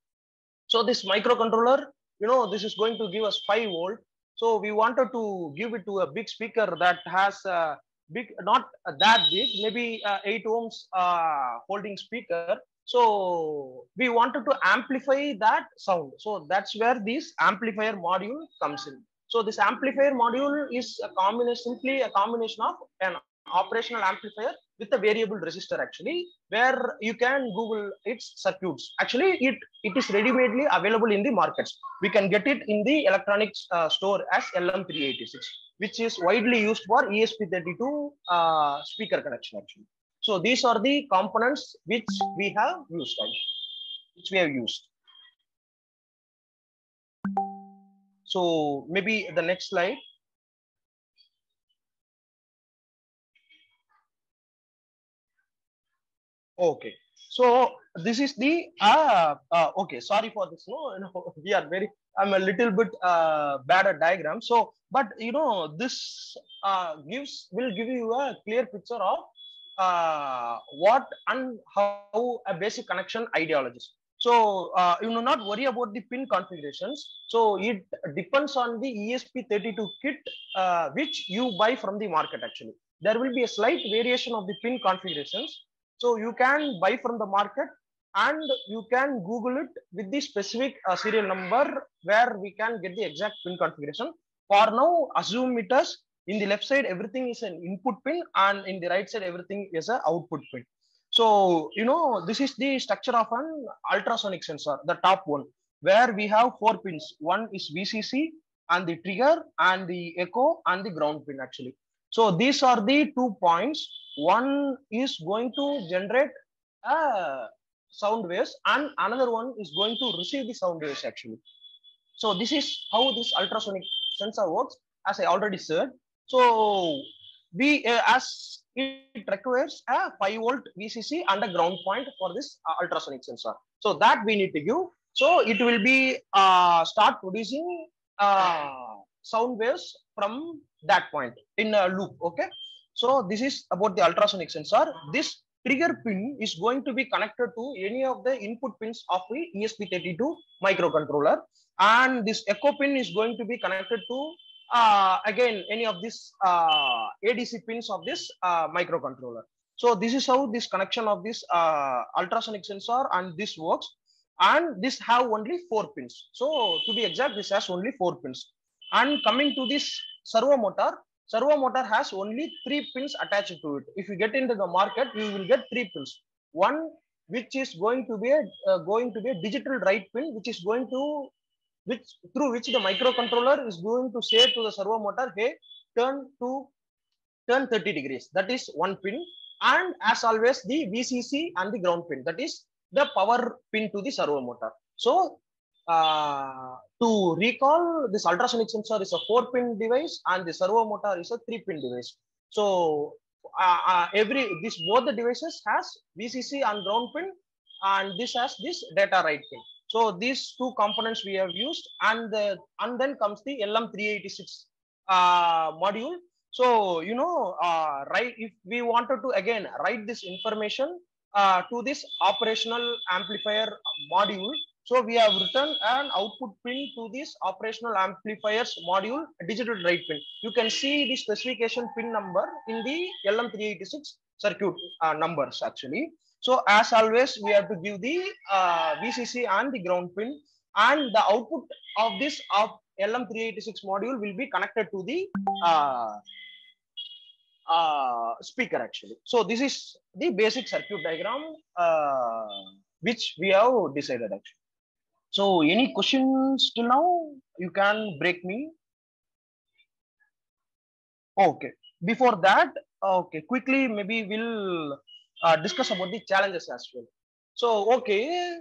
So this microcontroller, you know, this is going to give us 5 volt. So we wanted to give it to a big speaker that has a big, not that big, maybe uh, 8 ohms uh, holding speaker. So we wanted to amplify that sound. So that's where this amplifier module comes in. So this amplifier module is a combination, simply a combination of an operational amplifier with a variable resistor actually, where you can Google its circuits. Actually, it, it is ready-madely available in the markets. We can get it in the electronics uh, store as LM386, which is widely used for ESP32 uh, speaker connection actually. So these are the components which we have used, which we have used. So maybe the next slide. Okay. So this is the uh, uh okay. Sorry for this. [laughs] No, we are very. I'm a little bit uh, bad at diagram. So, but you know, this uh, gives will give you a clear picture of uh, what and how a basic connection ideologies. So uh, you know, not worry about the pin configurations. So it depends on the ESP32 kit uh, which you buy from the market. Actually, there will be a slight variation of the pin configurations. So you can buy from the market and you can Google it with the specific uh, serial number where we can get the exact pin configuration. For now, assume it as in the left side everything is an input pin and in the right side everything is an output pin. So, you know, this is the structure of an ultrasonic sensor, the top one, where we have four pins. One is VCC and the trigger and the echo and the ground pin actually. So these are the two points. One is going to generate a sound waves and another one is going to receive the sound waves actually. So this is how this ultrasonic sensor works as I already said. So we uh, as it requires a 5 volt VCC and a ground point for this uh, ultrasonic sensor. So that we need to give. So it will be uh, start producing sound waves from that point in a loop. Okay. So this is about the ultrasonic sensor. This trigger pin is going to be connected to any of the input pins of the ESP32 microcontroller. And this echo pin is going to be connected to uh, again any of these uh, ADC pins of this uh, microcontroller. So this is how this connection of this uh, ultrasonic sensor and this works. And this have only four pins. So to be exact, this has only four pins. And coming to this servo motor, servo motor has only three pins attached to it. If you get into the market, you will get three pins. One which is going to be a uh, going to be a digital write pin, which is going to which through which the microcontroller is going to say to the servo motor, hey, turn to turn 30 degrees. That is one pin. And as always, the VCC and the ground pin. That is the power pin to the servo motor. So uh, to recall, this ultrasonic sensor is a four-pin device and the servo motor is a three-pin device. So uh, uh, every this both the devices has VCC and ground pin, and this has this data write pin. So these two components we have used, and the and then comes the LM386 uh, module. So you know, uh, right? If we wanted to again write this information uh, to this operational amplifier module, so we have written an output pin to this operational amplifiers module, digital write pin. You can see the specification pin number in the LM386 circuit uh, numbers actually. So as always, we have to give the uh, VCC and the ground pin and the output of this of LM386 module will be connected to the uh, uh, speaker actually. So this is the basic circuit diagram uh, which we have decided actually. So any questions till now? You can break me. Okay. Before that, okay, quickly maybe we'll uh, discuss about the challenges as well. So okay,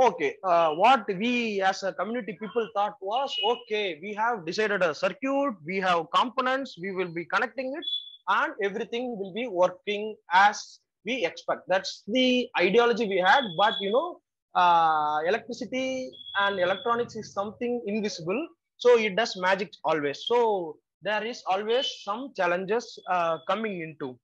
okay. Uh, what we as a community people thought was okay. We have decided a circuit. We have components. We will be connecting it, and everything will be working as we expect. That's the ideology we had. But you know, uh, electricity and electronics is something invisible so it does magic always. So there is always some challenges uh, coming into.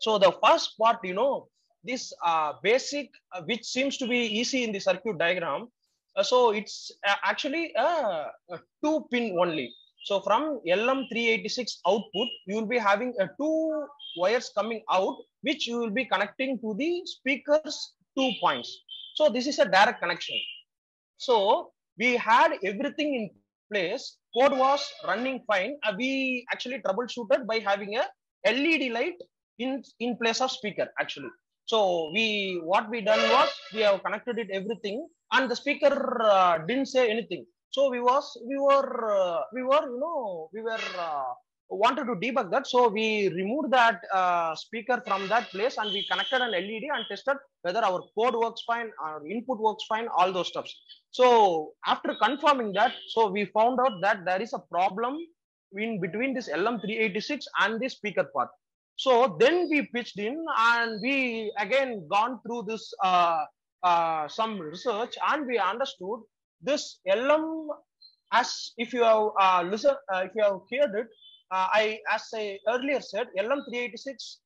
So the first part you know this uh, basic uh, which seems to be easy in the circuit diagram uh, so it's uh, actually a, a two pin only. So from lm386 output you will be having a two wires coming out which you will be connecting to the speakers two points so this is a direct connection. So we had everything in place. Code was running fine. Uh, we actually troubleshooted by having a led light in in place of speaker actually. So we what we done was we have connected it everything and the speaker uh, didn't say anything. So we was we were uh, we were you know we were uh, wanted to debug that so we removed that uh, speaker from that place and we connected an led and tested whether our code works fine our input works fine all those stuffs. So after confirming that so we found out that there is a problem in between this lm386 and the speaker part. So then we pitched in and we again gone through this uh, uh, some research and we understood this lm as if you have uh, listen uh, if you have heard it i as i earlier said lm386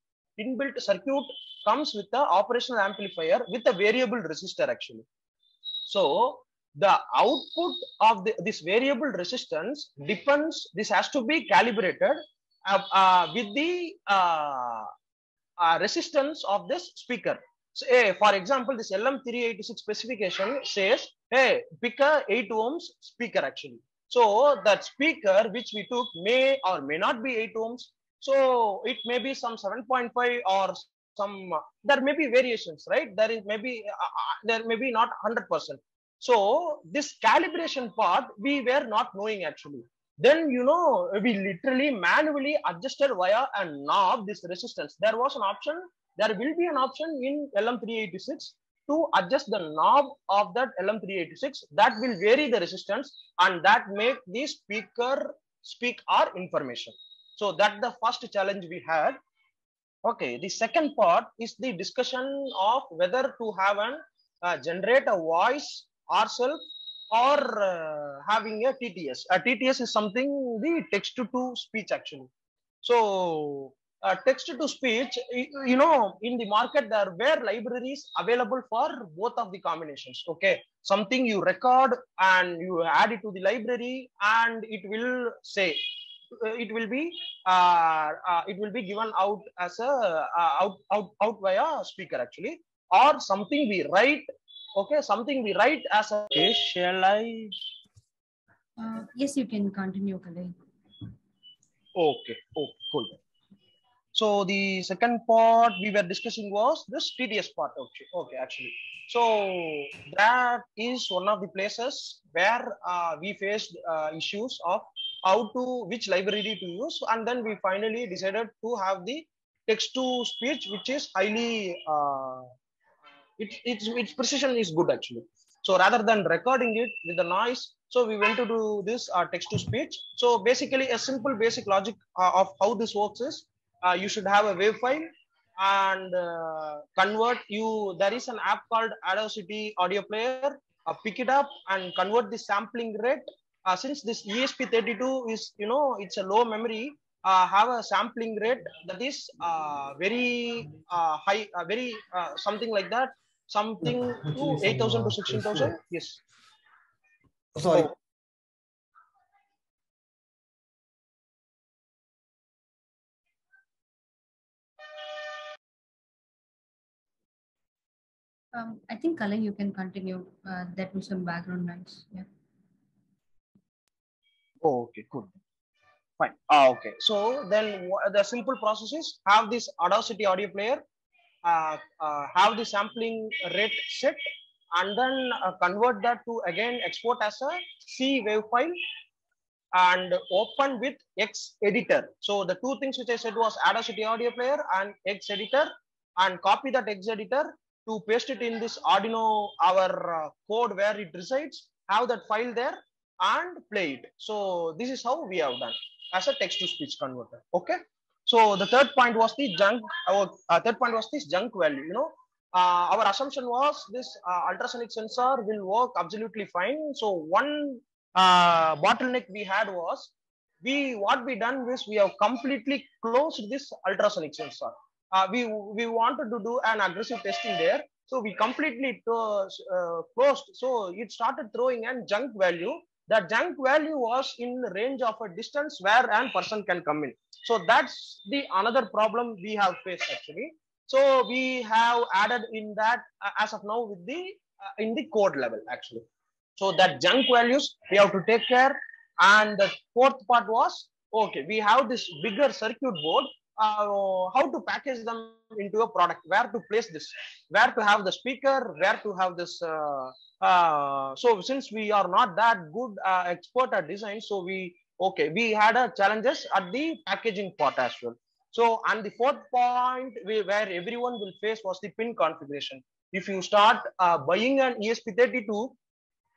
inbuilt circuit comes with the operational amplifier with a variable resistor actually so the output of the, this variable resistance depends this has to be calibrated uh, uh, with the uh, uh, resistance of this speaker. So, for example, this LM386 specification says, hey, pick a 8 ohms speaker actually. So that speaker which we took may or may not be 8 ohms. So it may be some 7.5 or some, there may be variations, right? There is maybe, uh, there may be not 100%. So this calibration part, we were not knowing actually then you know we literally manually adjusted via a knob this resistance there was an option there will be an option in lm386 to adjust the knob of that lm386 that will vary the resistance and that make the speaker speak our information so that's the first challenge we had okay the second part is the discussion of whether to have an uh, generate a voice ourselves or uh, having a TTS. A TTS is something the text to speech actually. So uh, text to speech, you know, in the market there were libraries available for both of the combinations. Okay, something you record and you add it to the library and it will say it will be uh, uh, it will be given out as a uh, out out out via speaker actually or something we write okay something we write as a okay, shall i uh, yes you can continue Kalai. okay oh cool so the second part we were discussing was this TTS part okay okay actually. So that is one of the places where uh, we faced uh, issues of how to which library to use and then we finally decided to have the text to speech which is highly uh, it, its its precision is good actually. So rather than recording it with the noise so we went to do this uh, text to speech so basically a simple basic logic uh, of how this works is you should have a wave file and uh, convert you there is an app called audacity audio player uh, pick it up and convert the sampling rate uh, since this esp32 is you know it's a low memory uh, have a sampling rate that is uh, very uh, high, uh, very uh, something like that, something to 8,000 to 16,000. Yes. Sorry. Um, I think Kalai, you can continue. Uh, that was some background noise. Yeah. oh, okay, cool. Fine. Ah, okay. So then the simple process is have this Audacity audio player, uh, uh, have the sampling rate set, and then uh, convert that to again export as a C wave file and open with hex editor. So the two things which I said was Audacity audio player and hex editor and copy that hex editor to paste it in this Arduino, our uh, code where it resides, have that file there and play it. So this is how we have done as a text to speech converter. Okay. So the third point was the junk. Our uh, third point was this junk value. You know, uh, our assumption was this uh, ultrasonic sensor will work absolutely fine. So one uh, bottleneck we had was we what we done is we have completely closed this ultrasonic sensor. Uh, we we wanted to do an aggressive testing there, so we completely to, uh, closed. So it started throwing an junk value. That junk value was in the range of a distance where an person can come in. So that's the another problem we have faced actually. So we have added in that uh, as of now with the uh, in the code level actually. So that junk values we have to take care. And the fourth part was okay, we have this bigger circuit board. Uh, how to package them into a product? Where to place this? Where to have the speaker? Where to have this? Uh, uh, so since we are not that good uh, expert at design, so we okay we had a challenges at the packaging part as well. So, and the fourth point we, where everyone will face was the pin configuration. If you start uh, buying an ESP32,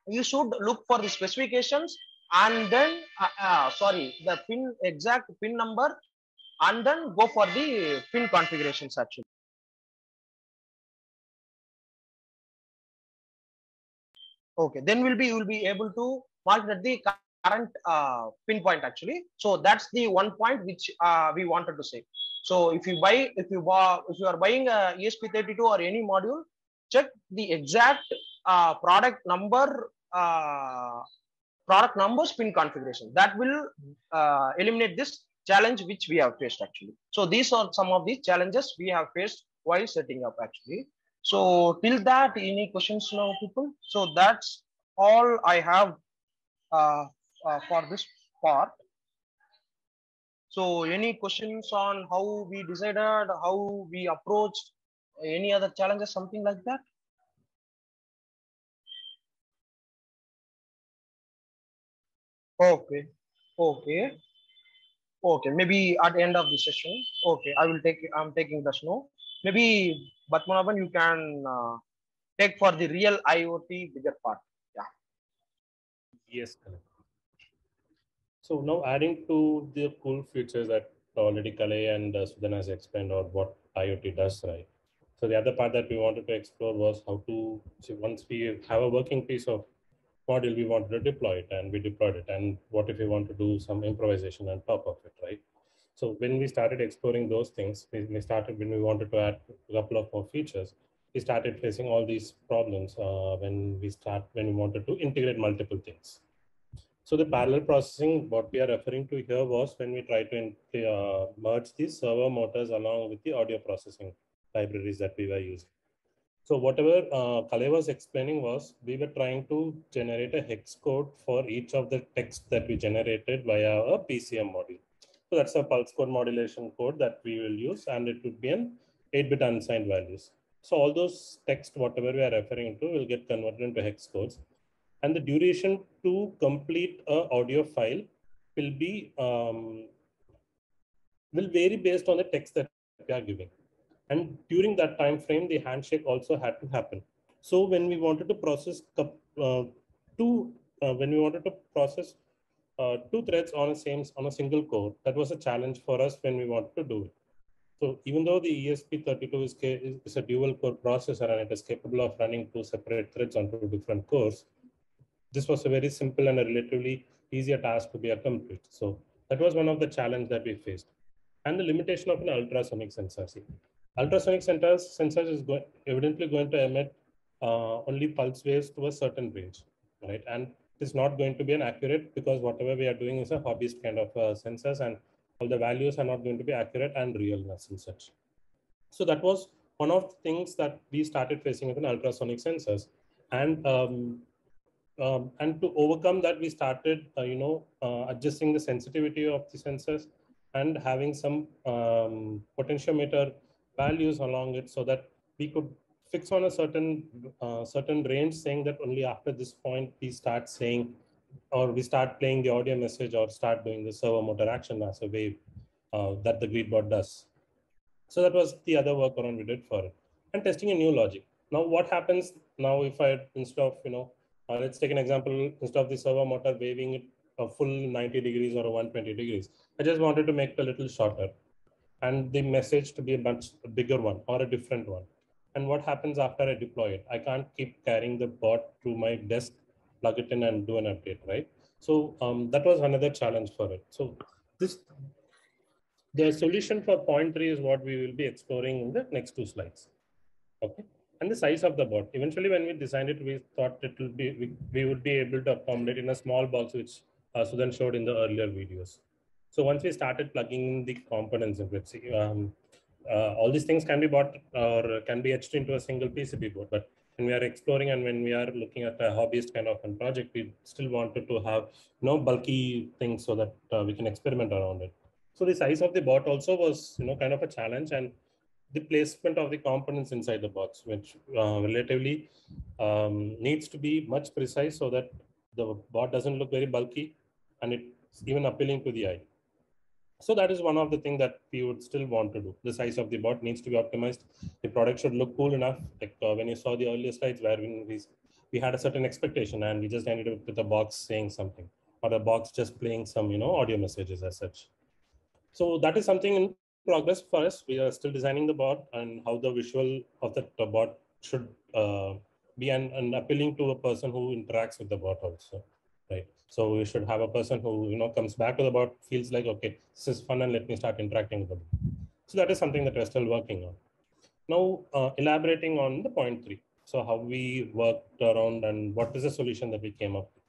you should look for the specifications and then, uh, uh, sorry, the pin exact pin number and then go for the pin configurations actually. Okay, then we'll be, you will be able to mark that the current uh, pinpoint actually. So that's the one point which uh, we wanted to say. So if you buy, if you buy, if you are buying a ESP32 or any module, check the exact uh, product number, uh, product number spin configuration. That will uh, eliminate this challenge which we have faced actually. So these are some of the challenges we have faced while setting up actually. So till that, any questions now, people? So that's all I have uh, uh, for this part. So any questions on how we decided, how we approached, any other challenges, something like that? Okay, okay, okay. Maybe at the end of the session. Okay, I will take. I'm taking the snow. Maybe Padmanabhan, you can uh, take for the real IoT bigger part. Yeah. Yes, correct. So now adding to the cool features that already Kalei and uh, Sudhan has explained or what IoT does, right? So the other part that we wanted to explore was how to, so once we have a working piece of module, we wanted to deploy it and we deployed it. And what if we want to do some improvisation on top of it, right? So when we started exploring those things, we started when we wanted to add a couple of more features, we started facing all these problems uh, when we start when we wanted to integrate multiple things. So the parallel processing, what we are referring to here was when we try to uh, merge the servo motors along with the audio processing libraries that we were using. So whatever uh, Kale was explaining was we were trying to generate a hex code for each of the text that we generated via a PCM module. So that's a pulse code modulation code that we will use and it would be an 8-bit unsigned values. So all those text, whatever we are referring to will get converted into hex codes and the duration to complete a audio file will be um, will vary based on the text that we are giving and during that time frame the handshake also had to happen so when we wanted to process uh, two uh, when we wanted to process uh, two threads on a same on a single core that was a challenge for us when we wanted to do it so even though the ESP32 is, is a dual core processor and it is capable of running two separate threads on two different cores, this was a very simple and a relatively easier task to be accomplished. So that was one of the challenge that we faced. And the limitation of an ultrasonic sensor. Ultrasonic sensors, sensors is evidently going to emit uh, only pulse waves to a certain range, right? And it's not going to be an accurate because whatever we are doing is a hobbyist kind of uh, sensors and all the values are not going to be accurate and real and such. So that was one of the things that we started facing with an ultrasonic sensors. And um, um, and to overcome that, we started, uh, you know, uh, adjusting the sensitivity of the sensors and having some um, potentiometer values along it so that we could fix on a certain uh, certain range saying that only after this point we start saying or we start playing the audio message or start doing the servo motor action as a wave uh, that the Greet Bot does. So that was the other workaround we did for it and testing a new logic. Now what happens now if I instead of, you know, uh, let's take an example, instead of the servo motor waving it a full 90 degrees or 120 degrees, I just wanted to make it a little shorter and the message to be a much bigger one or a different one. and what happens after I deploy it? I can't keep carrying the bot to my desk, plug it in and do an update, right? So um, that was another challenge for it. So this, the solution for point three is what we will be exploring in the next two slides. Okay. And the size of the bot. Eventually, when we designed it, we thought it will be we, we would be able to accommodate in a small box, which uh, Sudhan showed in the earlier videos. So once we started plugging in the components it, um, uh, all these things can be bought or can be etched into a single PCB board. But when we are exploring and when we are looking at a hobbyist kind of a project, we still wanted to have no bulky things so that uh, we can experiment around it. So the size of the bot also was, you know, kind of a challenge and the placement of the components inside the box, which uh, relatively um, needs to be much precise so that the bot doesn't look very bulky and it's even appealing to the eye. So that is one of the things that we would still want to do. The size of the bot needs to be optimized. The product should look cool enough. Like uh, when you saw the earlier slides where we, we had a certain expectation and we just ended up with a box saying something or a box just playing some, you know, audio messages as such. So that is something in progress for us. We are still designing the bot and how the visual of the, bot should uh, be and, and appealing to a person who interacts with the bot also right? So we should have a person who you know comes back to the bot, feels like okay, this is fun, and let me start interacting with them. So that is something that we're still working on. Now, uh, elaborating on the point three. So how we worked around and what is the solution that we came up with.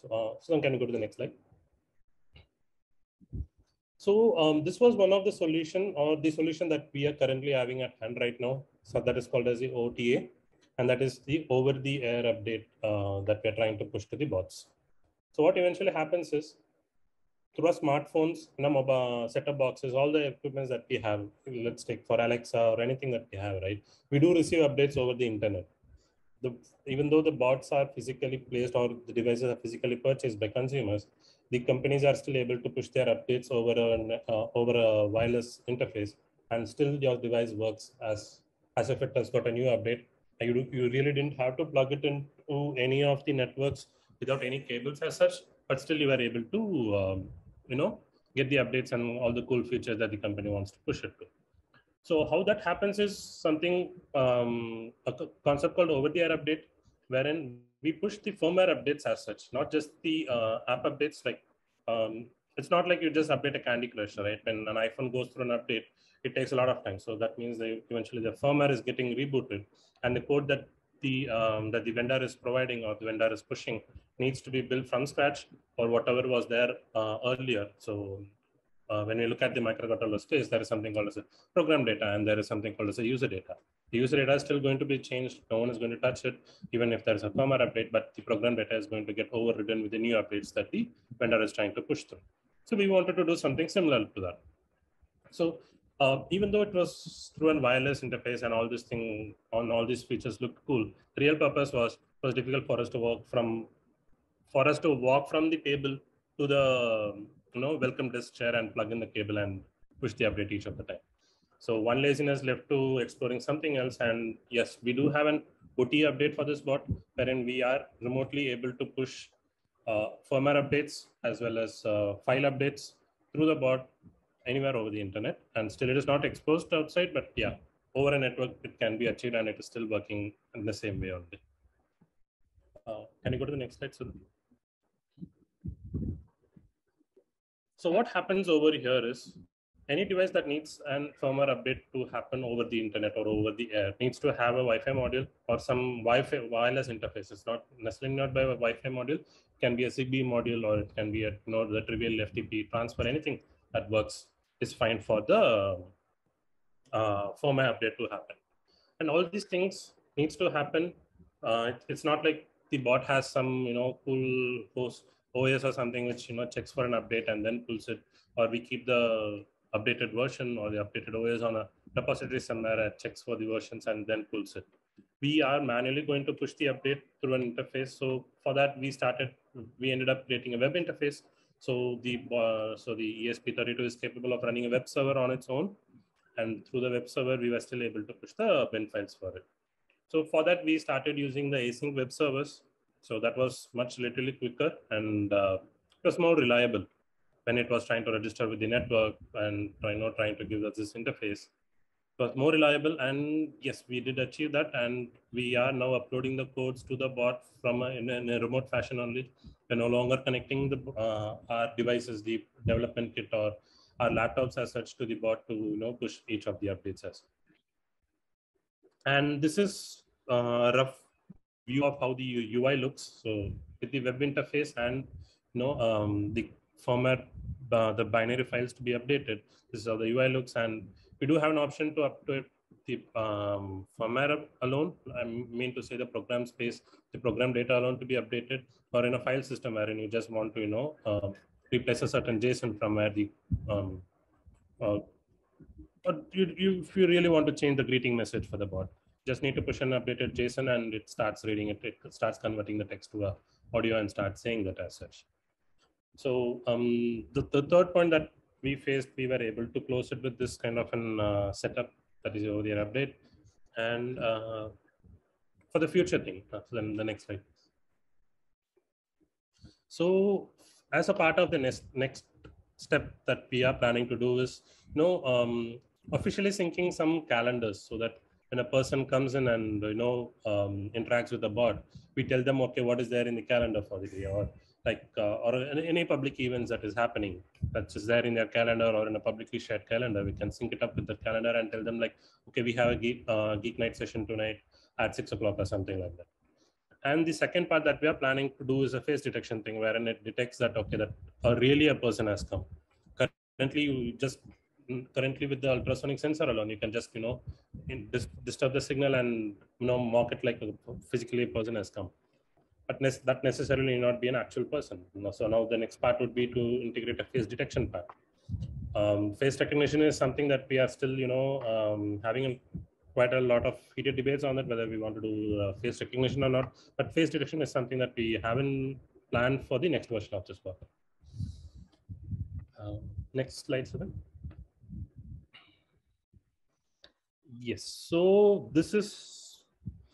So, uh, so can you go to the next slide? So um, this was one of the solution or the solution that we are currently having at hand right now. So that is called as the OTA and that is the over-the-air update uh, that we're trying to push to the bots. So what eventually happens is through our smartphones, and mobile set-top boxes, all the equipments that we have, let's take for Alexa or anything that we have, right? We do receive updates over the internet. The, even though the bots are physically placed or the devices are physically purchased by consumers, the companies are still able to push their updates over a, uh, over a wireless interface, and still your device works as as if it has got a new update you, you really didn't have to plug it into any of the networks without any cables as such, but still you were able to, um, you know, get the updates and all the cool features that the company wants to push it to. So how that happens is something, um, a concept called over-the-air update, wherein we push the firmware updates as such, not just the uh, app updates. Like um, it's not like you just update a Candy Crush, right? When an iPhone goes through an update, it takes a lot of time. So that means they eventually the firmware is getting rebooted and the code that the um, that the vendor is providing or the vendor is pushing needs to be built from scratch or whatever was there uh, earlier. So uh, when we look at the microcontroller space, there is something called as a program data and there is something called as a user data. The user data is still going to be changed. No one is going to touch it, even if there is a firmware update, but the program data is going to get overridden with the new updates that the vendor is trying to push through. So we wanted to do something similar to that. So uh, even though it was through a wireless interface and all this thing on all these features looked cool, the real purpose was was difficult for us to work from for us to walk from the table to the you know welcome desk chair and plug in the cable and push the update each of the time. So one laziness left to exploring something else. And yes, we do have an OT update for this bot, wherein we are remotely able to push firmware updates as well as uh, file updates through the bot anywhere over the internet and still it is not exposed outside but yeah over a network it can be achieved and it is still working in the same way only uh, can you go to the next slide so so what happens over here is any device that needs an firmware update to happen over the internet or over the air needs to have a Wi-Fi module or some Wi-Fi wireless interface. It's not necessarily not by a Wi-Fi module. Can be a Zigbee module or it can be a you the trivial FTP transfer, anything that works is fine for the uh, firmware update to happen. And all these things needs to happen. Uh, it, it's not like the bot has some, you know, cool host OS or something which, you know, checks for an update and then pulls it, or we keep the updated version or the updated OS on a repository somewhere and checks for the versions and then pulls it. We are manually going to push the update through an interface. So for that, we started, we ended up creating a web interface so the uh, so the ESP32 is capable of running a web server on its own, and through the web server we were still able to push the bin files for it. So for that we started using the async web servers. So that was much literally quicker and uh, it was more reliable when it was trying to register with the network and you know trying to give us this interface. Was more reliable. And yes, we did achieve that. And we are now uploading the codes to the bot from a, in, a, in a remote fashion only. We're no longer connecting the uh, our devices, the development kit or our laptops as such to the bot to you know push each of the updates as. And this is a rough view of how the UI looks. So with the web interface and you know um, the format, uh, the binary files to be updated. This is how the UI looks, and we do have an option to update the um, firmware alone. I mean to say the program space, the program data alone to be updated, or in a file system wherein you just want to, you know, uh, replace a certain JSON from where the, um, uh, but you, you, if you really want to change the greeting message for the bot, just need to push an updated JSON and it starts reading it. It starts converting the text to a audio and starts saying that as such. So um, the, the third point that we faced, we were able to close it with this kind of an uh, setup that is over there update. And uh, for the future thing, uh, then the next slide. So as a part of the next, next step that we are planning to do is, you know, um, officially syncing some calendars so that when a person comes in and, you know, um, interacts with the bot, we tell them, okay, what is there in the calendar for the day or like uh, or any public events that is happening that's there in their calendar or in a publicly shared calendar we can sync it up with the calendar and tell them like okay we have a geek, uh, geek night session tonight at six o'clock or something like that. And the second part that we are planning to do is a face detection thing wherein it detects that okay that uh, really a person has come. Currently you just currently with the ultrasonic sensor alone you can just you know dis disturb the signal and you know mock it like a physically a person has come but ne that necessarily not be an actual person. So now the next part would be to integrate a face detection part. Um, face recognition is something that we are still, you know, um, having a, quite a lot of heated debates on that, whether we want to do uh, face recognition or not. But face detection is something that we haven't planned for the next version of this work. Uh, next slide, seven. Yes, so this is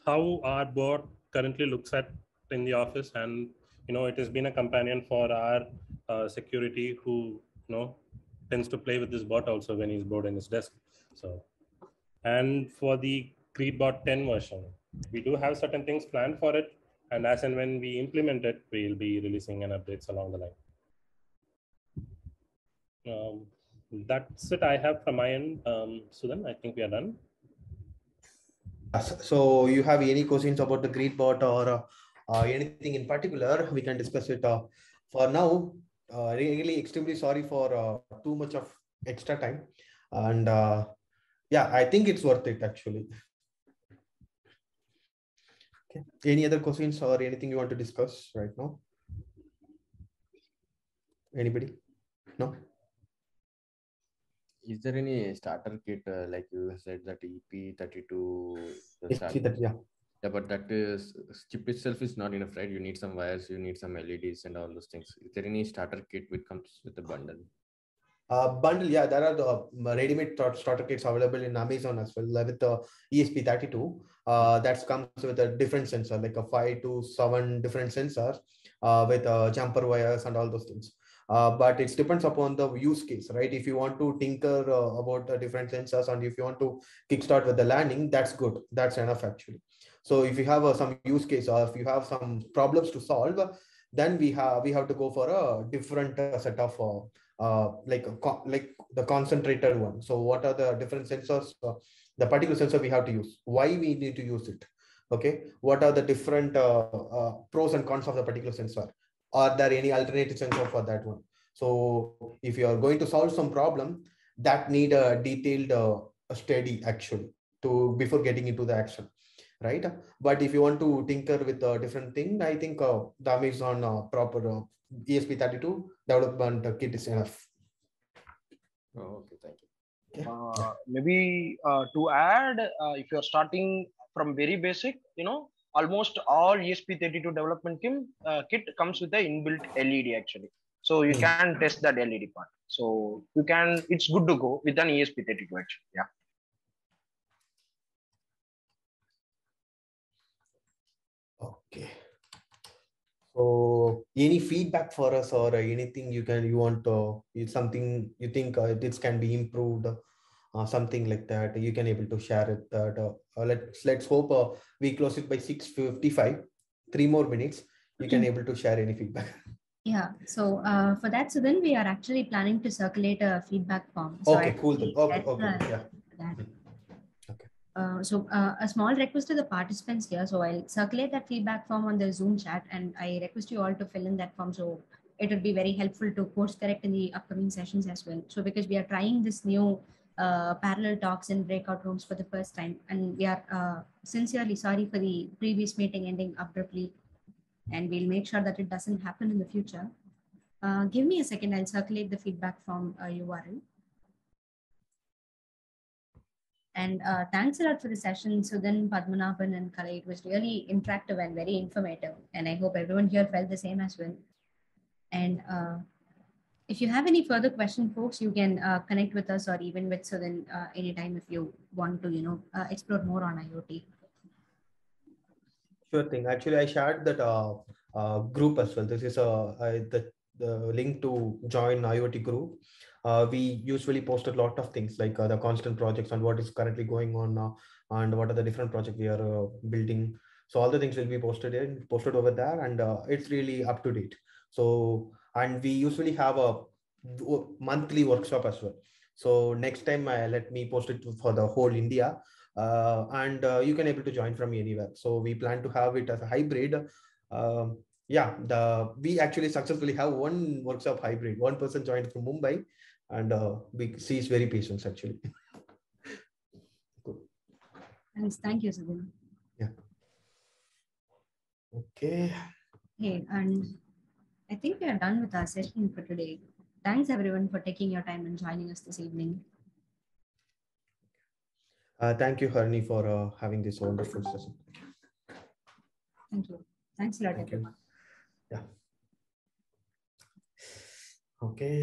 how our board currently looks at in the office and you know it has been a companion for our uh, security who you know tends to play with this bot also when he's bored in his desk. So and for the Greet Bot 10 version we do have certain things planned for it and as and when we implement it we'll be releasing an updates along the line. Um, that's it i have from my end. Um, Sudhan, i think we are done. So you have any questions about the greetbot or uh, anything in particular, we can discuss it. Uh, for now, uh, really extremely sorry for uh, too much of extra time. And uh, yeah, I think it's worth it actually. Okay. Any other questions or anything you want to discuss right now? Anybody? No? Is there any starter kit uh, like you said that EP32? EP30, yeah yeah but that is chip itself is not enough right you need some wires you need some leds and all those things is there any starter kit which comes with the bundle uh, bundle, yeah, there are the uh, ready-made starter kits available in Amazon as well with the ESP32. Uh, that comes with a different sensor, like a five to seven different sensors uh, with uh, jumper wires and all those things. Uh, but it depends upon the use case, right? If you want to tinker uh, about the different sensors and if you want to kickstart with the landing, that's good. That's enough actually. So if you have uh, some use case or if you have some problems to solve, then we have we have to go for a different uh, set of uh, uh like like the concentrated one. So what are the different sensors? Uh, the particular sensor we have to use. Why we need to use it? Okay. What are the different uh, pros and cons of the particular sensor? Are there any alternative sensor for that one? So if you are going to solve some problem, that need a detailed study actually to before getting into the action right? But if you want to tinker with a different thing, I think uh, the Amazon uh, proper uh, ESP32 development kit is enough. Oh, okay, thank you. Uh, maybe uh, to add, uh, if you're starting from very basic, you know, almost all ESP32 development kit, uh, kit comes with the inbuilt LED actually. So you mm. can test that LED part. So you can, it's good to go with an ESP32 actually. Yeah. Okay. So any feedback for us or anything you can you want to uh, something you think uh, this can be improved uh, something like that you can able to share it that uh, uh, let's let's hope uh, we close it by 6.55 three more minutes you can able to share any feedback [laughs] Yeah, so uh, for that, so then we are actually planning to circulate a feedback form. So okay I- cool then. okay okay uh, yeah that. Uh, so uh, a small request to the participants here. So I'll circulate that feedback form on the Zoom chat, and I request you all to fill in that form. So it would be very helpful to course correct in the upcoming sessions as well. So because we are trying this new uh, parallel talks in breakout rooms for the first time, and we are uh, sincerely sorry for the previous meeting ending abruptly, and we'll make sure that it doesn't happen in the future. Uh, give me a second. I'll circulate the feedback form URL. And uh, thanks a lot for the session, Sudhan, Padmanabhan, and Kala. It was really interactive and very informative. And I hope everyone here felt the same as well. And uh, if you have any further questions, folks, you can uh, connect with us or even with Sudhan uh, anytime if you want to, you know, uh, explore more on IoT. Sure thing. Actually, I shared that uh, group as well. This is I, the, the link to join IoT group. Uh, we usually post a lot of things like uh, the constant projects and what is currently going on now and what are the different projects we are uh, building. So all the things will be posted in, posted over there, and uh, it's really up to date. So and we usually have a monthly workshop as well. So next time, uh, let me post it for the whole India uh, and uh, you can able to join from anywhere so we plan to have it as a hybrid um, yeah the we actually successfully have one workshop hybrid one person joined from mumbai and uh, we see is very patient actually Thanks. Thank you, Sudhan. okay Hey, and I think we are done with our session for today. Thanks everyone for taking your time and joining us this evening. uh, thank you harni for uh, having this wonderful session Thank you. Thanks a lot, Thank you. everyone. okay